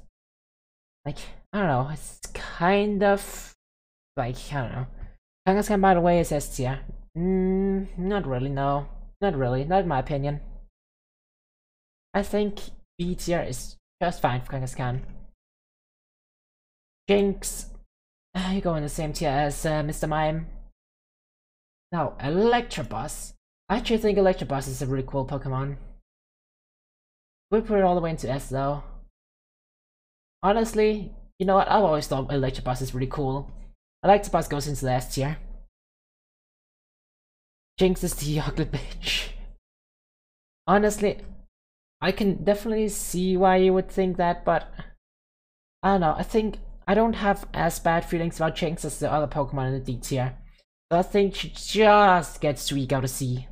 Speaker 1: Like, I don't know, it's kind of... Like, I don't know. Kangaskhan, by the way, is S tier. Mm, not really, no. Not really, not in my opinion. I think B tier is just fine for Kangaskhan. Jynx, uh, you go in the same tier as uh, Mr. Mime. Now, Electabuzz. I actually think Electabuzz is a really cool Pokemon. We put it all the way into S though. Honestly, you know what? I've always thought Electabuzz is really cool. Electabuzz goes into the S tier. Jynx is the ugly bitch. Honestly, I can definitely see why you would think that, but I don't know. I think I don't have as bad feelings about Jynx as the other Pokemon in the D tier. I think she just gets to out of C.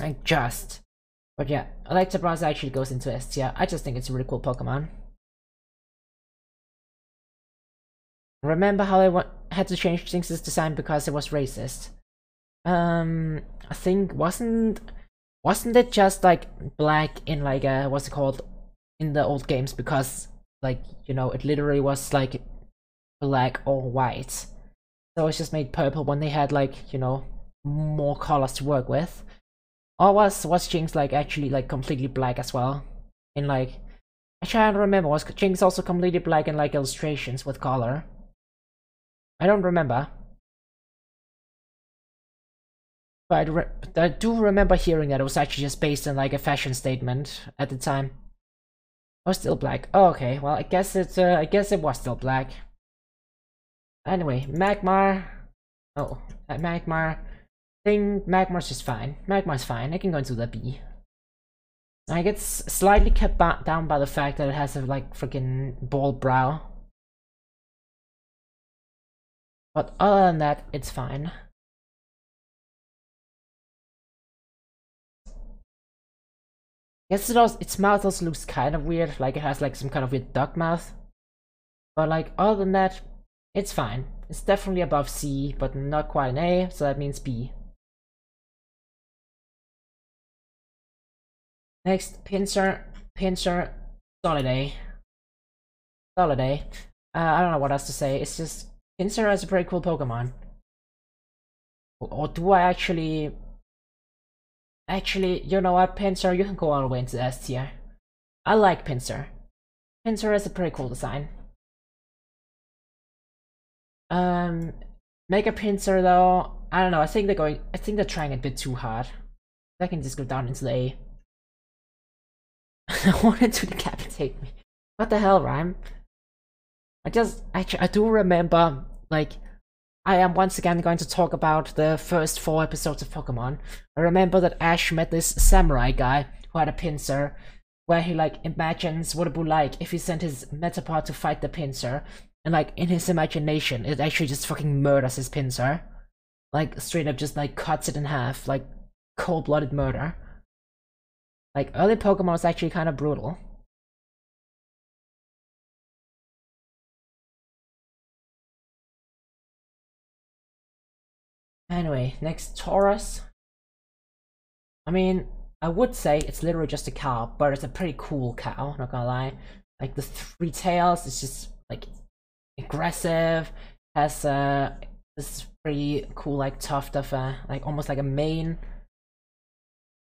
Speaker 1: Like just. But yeah, Electabuzz actually goes into S tier. I just think it's a really cool Pokemon. Remember how I had to change Jynx's design because it was racist? Um, I think wasn't wasn't it just like black in like a uh, what's it called in the old games because like you know it literally was like black or white. So it's just made purple when they had like you know more colors to work with. Or was was Jynx like actually like completely black as well? In like actually I to remember. Was Jynx also completely black in like illustrations with color? I don't remember. But I, I do remember hearing that it was actually just based on like a fashion statement at the time. Oh, still black. Oh, okay. Well, I guess it's. Uh, I guess it was still black. Anyway, Magmar. Oh, uh, Magmar. Thing. Magmar's just fine. Magmar's fine. I can go into the B. I get slightly kept down by the fact that it has a like freaking bald brow. But other than that, it's fine. Yes, it also, its mouth also looks kind of weird, like it has like some kind of weird duck mouth. But like, other than that, it's fine. It's definitely above C, but not quite an A, so that means B. Next, Pinsir, Pinsir, Solid A. Solid A. Uh, I don't know what else to say, it's just, Pinsir is a pretty cool Pokemon. Or do I actually Actually, you know what, Pinsir, you can go all the way into S tier. I like Pinsir. Pinsir is a pretty cool design. Um, Mega Pinsir though, I don't know, I think they're going, I think they're trying a bit too hard. I can just go down into the A. I wanted to decapitate me. What the hell, Rhyme? I just, actually, I do remember, like, I am once again going to talk about the first four episodes of Pokemon. I remember that Ash met this samurai guy who had a Pinsir, where he like imagines what it would be like if he sent his Metapod to fight the Pinsir, and like in his imagination, it actually just fucking murders his Pinsir. Like straight up just like cuts it in half, like cold-blooded murder. Like early Pokemon was actually kind of brutal. Anyway, next Tauros. I mean, I would say it's literally just a cow, but it's a pretty cool cow, not gonna lie. Like the three tails, it's just like aggressive, has uh this pretty cool like tuft of uh like almost like a mane.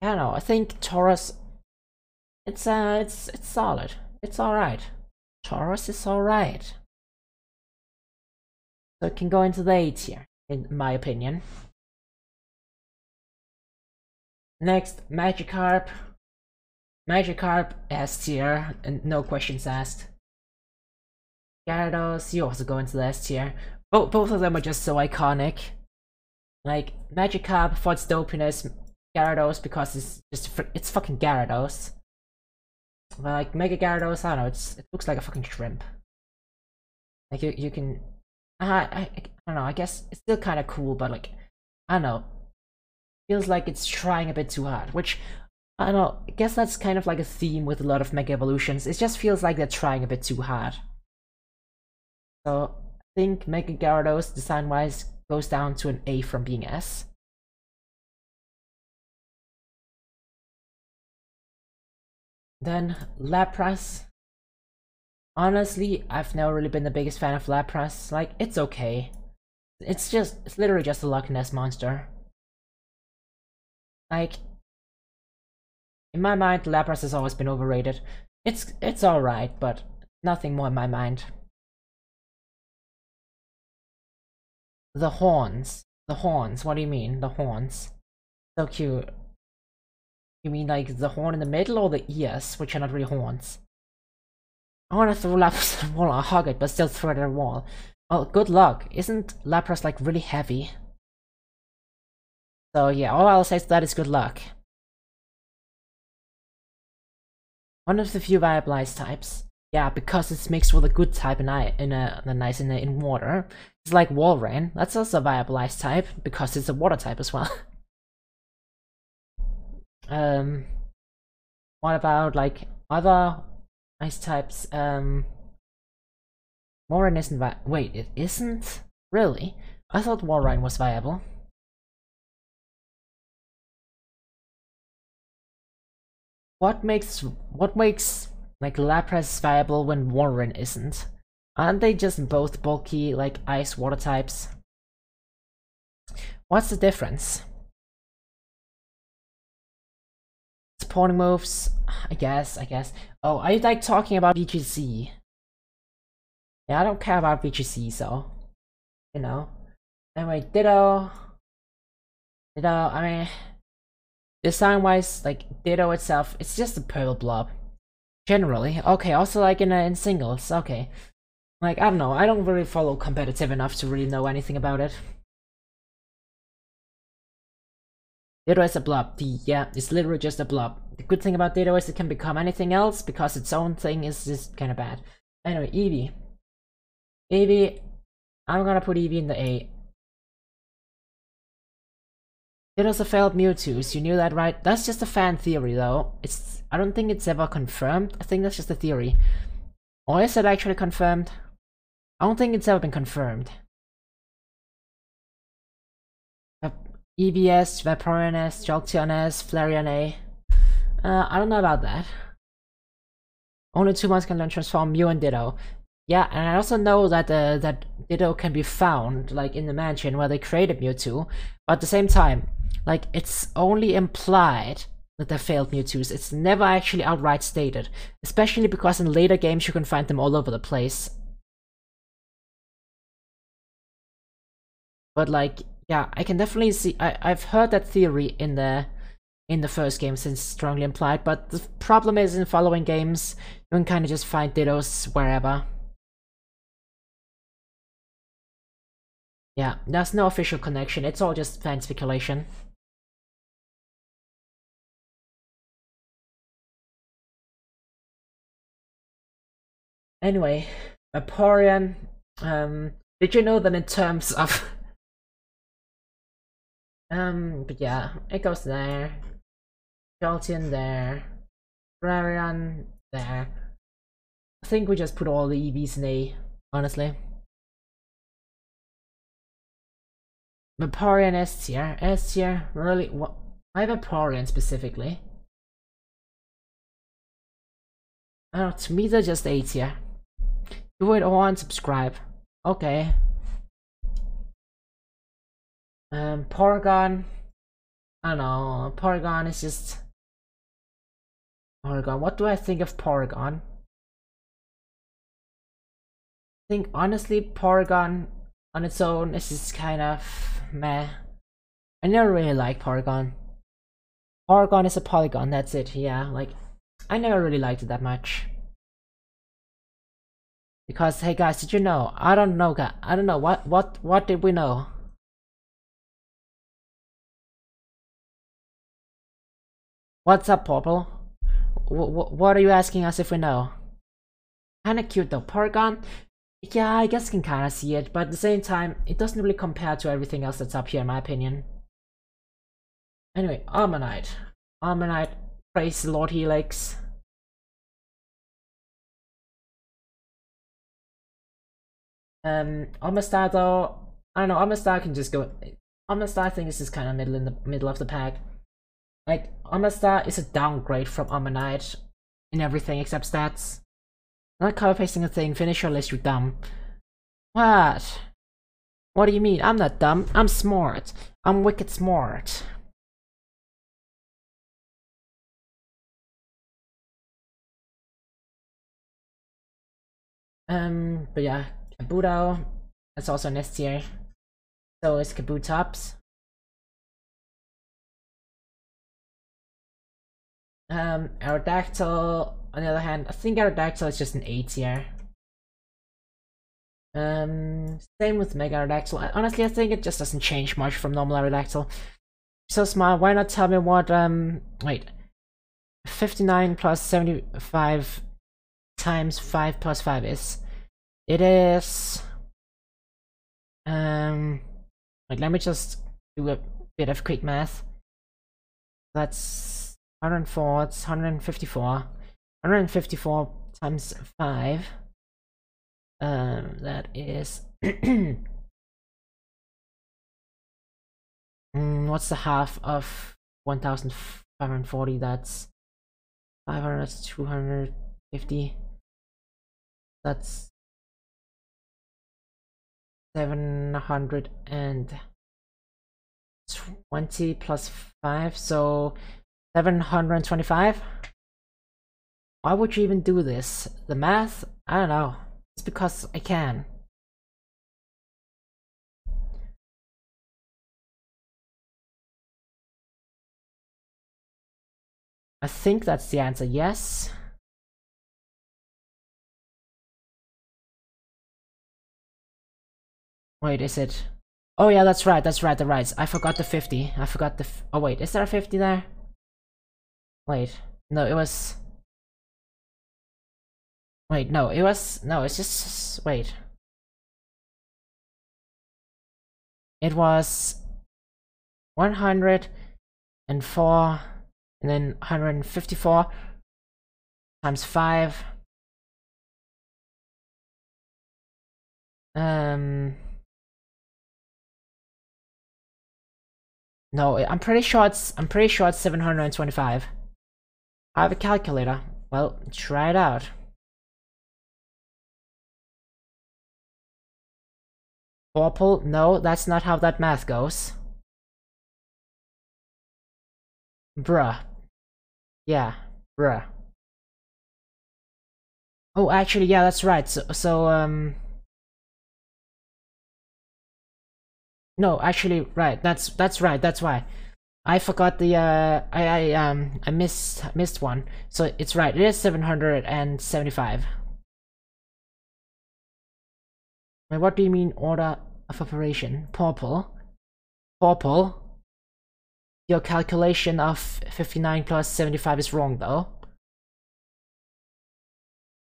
Speaker 1: I don't know, I think Tauros it's uh it's it's solid. It's alright. Tauros is alright. So it can go into the A tier in my opinion. Next, Magikarp. Magikarp S tier, and no questions asked. Gyarados, you also go into the S tier. Both, both of them are just so iconic. Like, Magikarp for its dopiness, Gyarados because it's just, it's fucking Gyarados. But like, Mega Gyarados, I don't know, it's, it looks like a fucking shrimp. Like, you, you can I, I, I don't know, I guess it's still kind of cool, but like, I don't know. Feels like it's trying a bit too hard, which, I don't know, I guess that's kind of like a theme with a lot of Mega Evolutions. It just feels like they're trying a bit too hard. So, I think Mega Gyarados, design-wise, goes down to an A from being S. Then Lapras, Honestly, I've never really been the biggest fan of Lapras. Like, it's okay. It's just, it's literally just a Loch Ness monster. Like, in my mind, Lapras has always been overrated. It's, it's alright, but nothing more in my mind. The horns. The horns, what do you mean? The horns. So cute. You mean like the horn in the middle or the ears, which are not really horns? I want to throw Lapras at the wall, I'll hug it, but still throw it at a wall. Well, good luck. Isn't Lapras like really heavy? So yeah, all I'll say to that is good luck. One of the few viable ice types. Yeah, because it's mixed with a good type in I in a, nice in a, in water. It's like Walrein. That's also a viable ice type because it's a water type as well. um, what about like other Ice types, um... Walrein isn't vi- wait, it isn't? Really? I thought Walrein was viable. What makes- what makes, like, Lapras viable when Walrein isn't? Aren't they just both bulky, like, ice-water types? What's the difference? Supporting moves, I guess, I guess. Oh, I like talking about VGC. Yeah, I don't care about VGC, so, you know. Anyway, Ditto. Ditto, I mean, design-wise, like, Ditto itself, it's just a purple blob. Generally. Okay, also like in, uh, in singles, okay. Like, I don't know, I don't really follow competitive enough to really know anything about it. Ditto is a blob. The, yeah, it's literally just a blob. The good thing about Ditto is it can become anything else because its own thing is just kind of bad. Anyway, Eevee. Eevee, I'm gonna put Eevee in the A. Ditto's a failed Mewtwo, you knew that right? That's just a fan theory though. It's I don't think it's ever confirmed. I think that's just a theory. Or is it actually confirmed? I don't think it's ever been confirmed. EVS, Vaporeon S, Jolteon S, Flareon A. Uh, I don't know about that. Only two months can learn transform Mew and Ditto. Yeah, and I also know that uh, that Ditto can be found, like, in the mansion where they created Mewtwo. But at the same time, like, it's only implied that they failed Mewtwo's. It's never actually outright stated. Especially because in later games you can find them all over the place. But like, yeah, I can definitely see. I I've heard that theory in the in the first game since strongly implied, but the problem is in following games you can kind of just find Dittos wherever. Yeah, there's no official connection, it's all just fan speculation. Anyway, Vaporeon, um, did you know that in terms of... um, but yeah, it goes there. Jolteon there. Flareon there. I think we just put all the EVs in A, honestly. Vaporeon S tier. S tier? Really? What? Why Vaporeon specifically? Oh, to me they're just A tier. Do it or unsubscribe. Okay. Um, Porygon. I don't know. Porygon is just. Porygon. What do I think of Porygon? I think honestly, Porygon on its own is just kind of meh. I never really liked Porygon. Porygon is a polygon, that's it, yeah, like, I never really liked it that much. Because hey guys, did you know? I don't know, guys. I don't know what what what did we know? What's up, Purple? What are you asking us if we know? Kinda cute though. Porygon? Yeah, I guess you can kinda see it, but at the same time, it doesn't really compare to everything else that's up here in my opinion. Anyway, Omanyte. Omanyte, praise the Lord Helix. Um, Omastar though, I don't know, Omastar can just go, Omastar I think this is kind of middle in the middle of the pack. Like, Omastar is a downgrade from Omanyte in everything except stats. Not copy pasting a thing, finish your list, You're dumb. What? What do you mean? I'm not dumb, I'm smart. I'm wicked smart. Um, but yeah, Kabuto, that's also an S tier. So is Kabutops. Um, Aerodactyl, on the other hand, I think Aerodactyl is just an A tier. Um, same with Mega Aerodactyl. Honestly, I think it just doesn't change much from normal Aerodactyl. So smart, why not tell me what, um, wait. 59 plus 75 times 5 plus 5 is. It is... Um, like, let me just do a bit of quick math. That's 104, it's 154. 154 times 5. Um, that is... mm, what's the half of 1540? That's 500, 250. That's seven hundred and twenty plus five, so seven hundred and twenty-five. Why would you even do this? The math? I don't know. It's because I can. I think that's the answer, yes. Wait, is it? Oh yeah, that's right, that's right, the right. I forgot the 50. I forgot the... oh wait, is there a 50 there? Wait, no, it was... Wait, no, it was... No, it's just... Wait. It was... 104 and then 154 times 5 um No, I'm pretty sure it's I'm pretty sure it's 725. I have a calculator. Well, try it out. Purple? No, that's not how that math goes. Bruh. Yeah, bruh. Oh, actually, yeah, that's right. So, so um... No, actually, right. That's that's right. That's why. I forgot the uh I I um I missed missed one. So it's right. It is 775. Wait, what do you mean order of operation. Purple. Purple. Your calculation of 59 plus 75 is wrong though.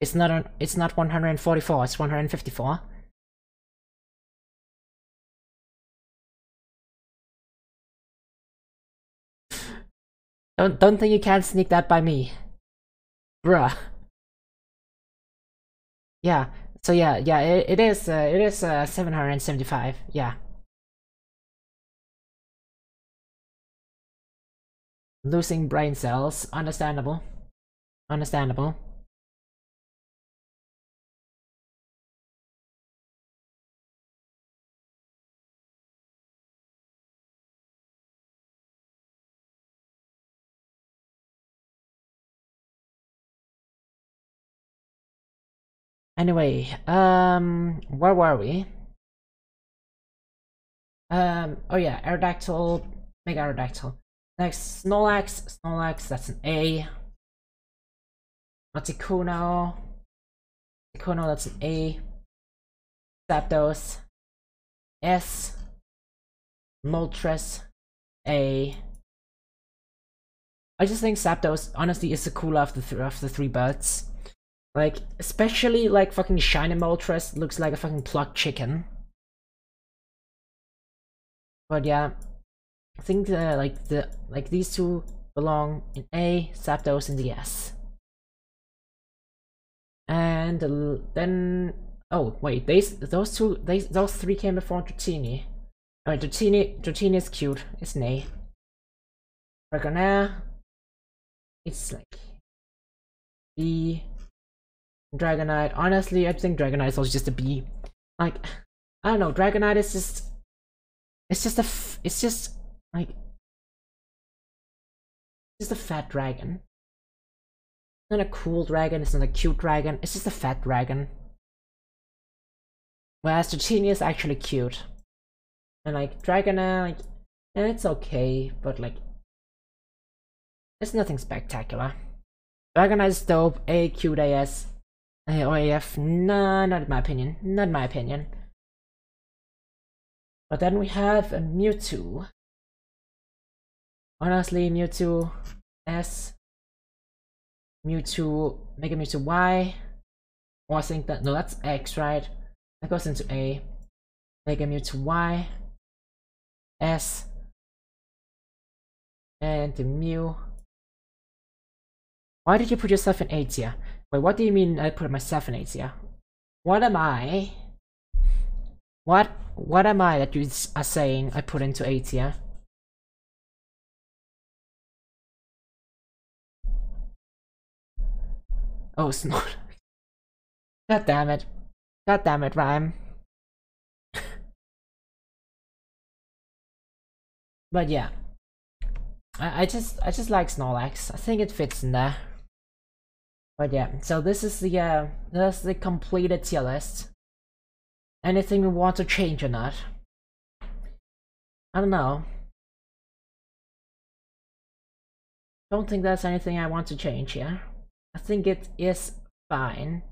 Speaker 1: It's not on, it's not 144, it's 154. Don't don't think you can sneak that by me. Bruh. Yeah. So yeah, yeah, it, it is uh, it is uh, 775. Yeah. Losing brain cells, understandable. Understandable. Anyway, um, where were we? Um, oh yeah, Aerodactyl, Mega Aerodactyl. Next, Snorlax, Snorlax, that's an A. Articuno, Articuno, that's an A. Zapdos, S. Moltres, A. I just think Zapdos, honestly, is the cooler of the, th of the three birds. Like, especially like fucking shiny Moltres looks like a fucking plucked chicken. But yeah, I think uh, like the like these two belong in A, Zapdos in the S. And uh, then oh wait, these those two they those three came before Dratini. Alright, Dratini Dratini is cute. It's an A. Dragonair, it's like B. Dragonite. Honestly, I think Dragonite is also just a B. Like, I don't know. Dragonite is just. It's just a. It's just like. It's just a fat dragon. It's not a cool dragon. It's not a cute dragon. It's just a fat dragon. Whereas Dratini is actually cute. And like Dragonite, like, and it's okay, but like, it's nothing spectacular. Dragonite is dope. A cute AS. OAF, no, not in my opinion. Not in my opinion. But then we have a Mewtwo. Honestly, Mewtwo S. Mewtwo, Mega Mewtwo Y. Or I think that, no, that's X, right? That goes into A. Mega Mewtwo Y. S. And the Mew. Why did you put yourself in A tier? Wait, what do you mean I put myself in A tier? What am I? What what am I that you are saying I put into A tier? Oh, snort. God damn it. God damn it, Rhyme. but yeah. I, I just I just like Snorlax. I think it fits in there. But yeah, so this is the uh this is the completed tier list. Anything we want to change or not? I don't know. Don't think there's anything I want to change here. I think it is fine.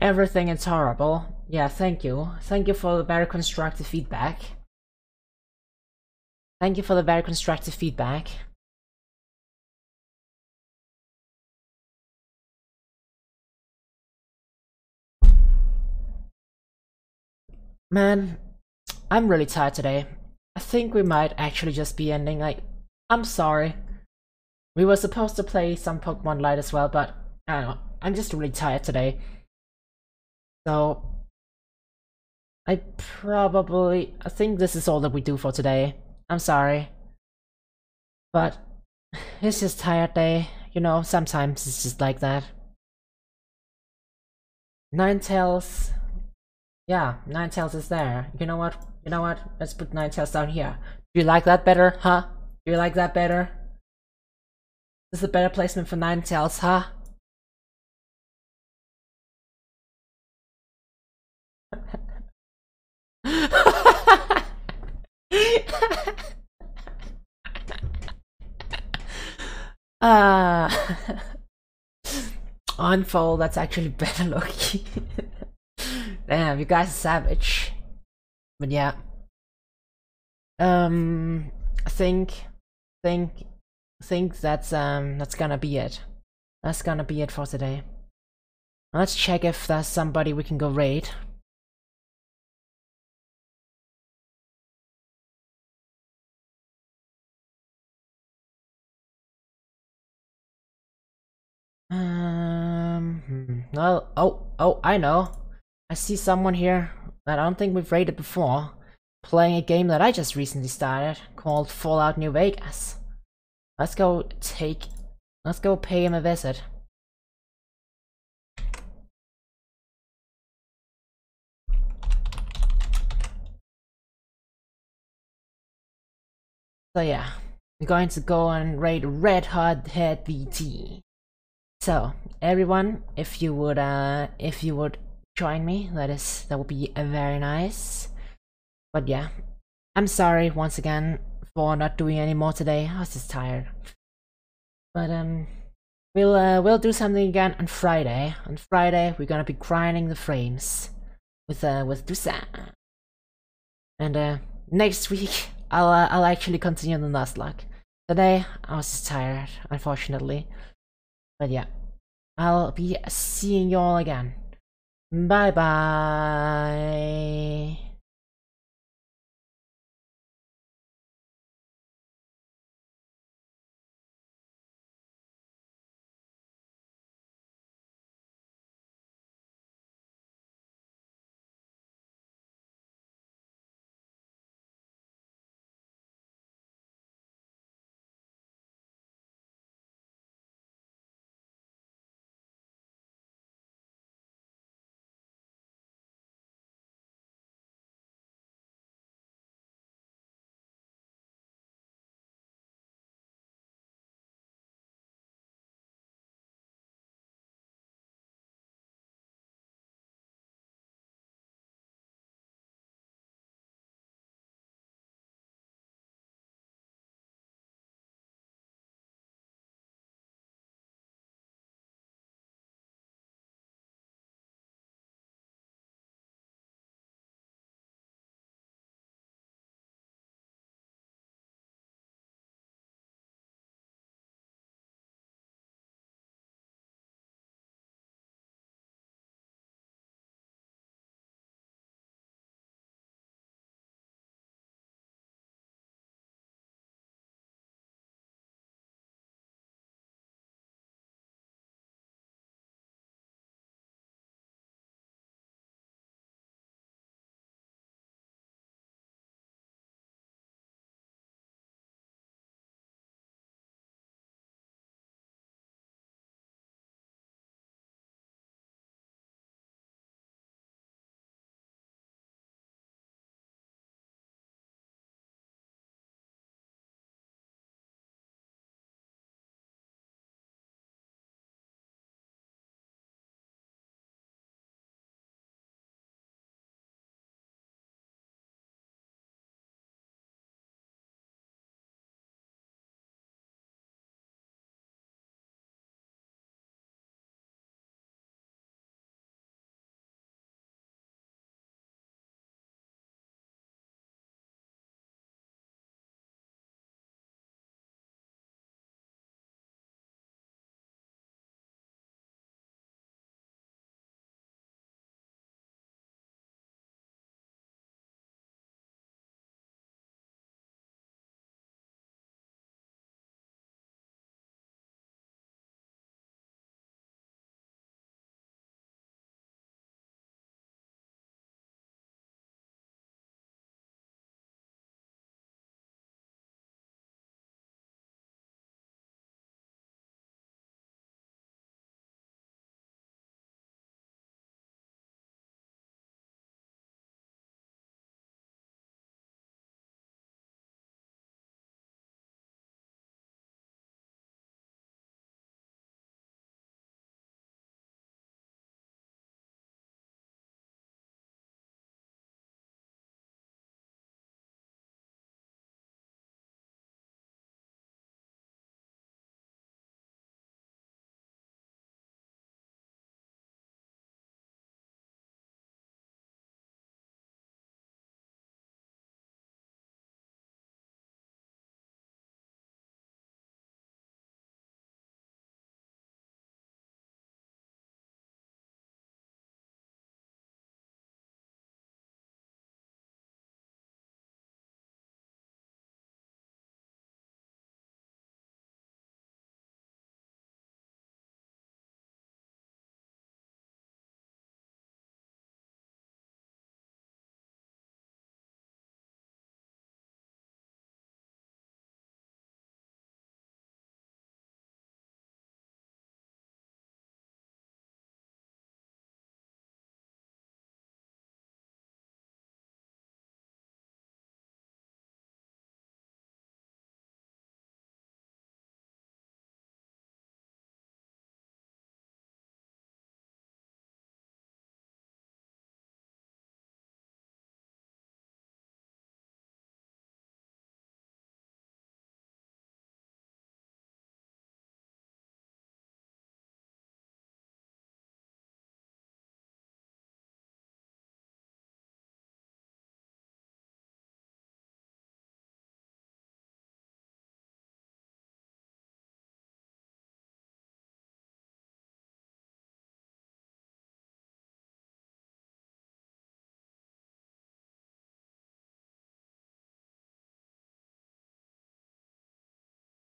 Speaker 1: Everything is horrible. Yeah, thank you. Thank you for the very constructive feedback. Thank you for the very constructive feedback. Man, I'm really tired today. I think we might actually just be ending, like, I'm sorry. We were supposed to play some Pokemon Light as well, but I don't know, I'm just really tired today. So, I probably, I think this is all that we do for today. I'm sorry. But, it's just tired day, you know, sometimes it's just like that. Ninetales, yeah, Ninetales is there. You know what? You know what? Let's put Ninetales down here. Do you like that better, huh? Do you like that better? This is a better placement for Ninetales, huh? Ah, uh, unfold. That's actually better looking. Damn, you guys are savage. but yeah. Um, I think, think, think that's um that's gonna be it. That's gonna be it for today. Let's check if there's somebody we can go raid. Um, hmm, oh, oh, oh, I know. I see someone here that I don't think we've raided before, playing a game that I just recently started, called Fallout New Vegas. Let's go take, let's go pay him a visit. So yeah, we're going to go and raid Red Hot Head VT. So everyone, if you would, uh, if you would join me, that is, that would be very nice. But yeah, I'm sorry once again for not doing any more today. I was just tired. But um, we'll uh, we'll do something again on Friday. On Friday, we're gonna be grinding the frames with uh with Dusan. And uh, next week, I'll uh, I'll actually continue the Nuzlocke. Today, I was just tired, unfortunately. But yeah, I'll be seeing you all again. 拜拜。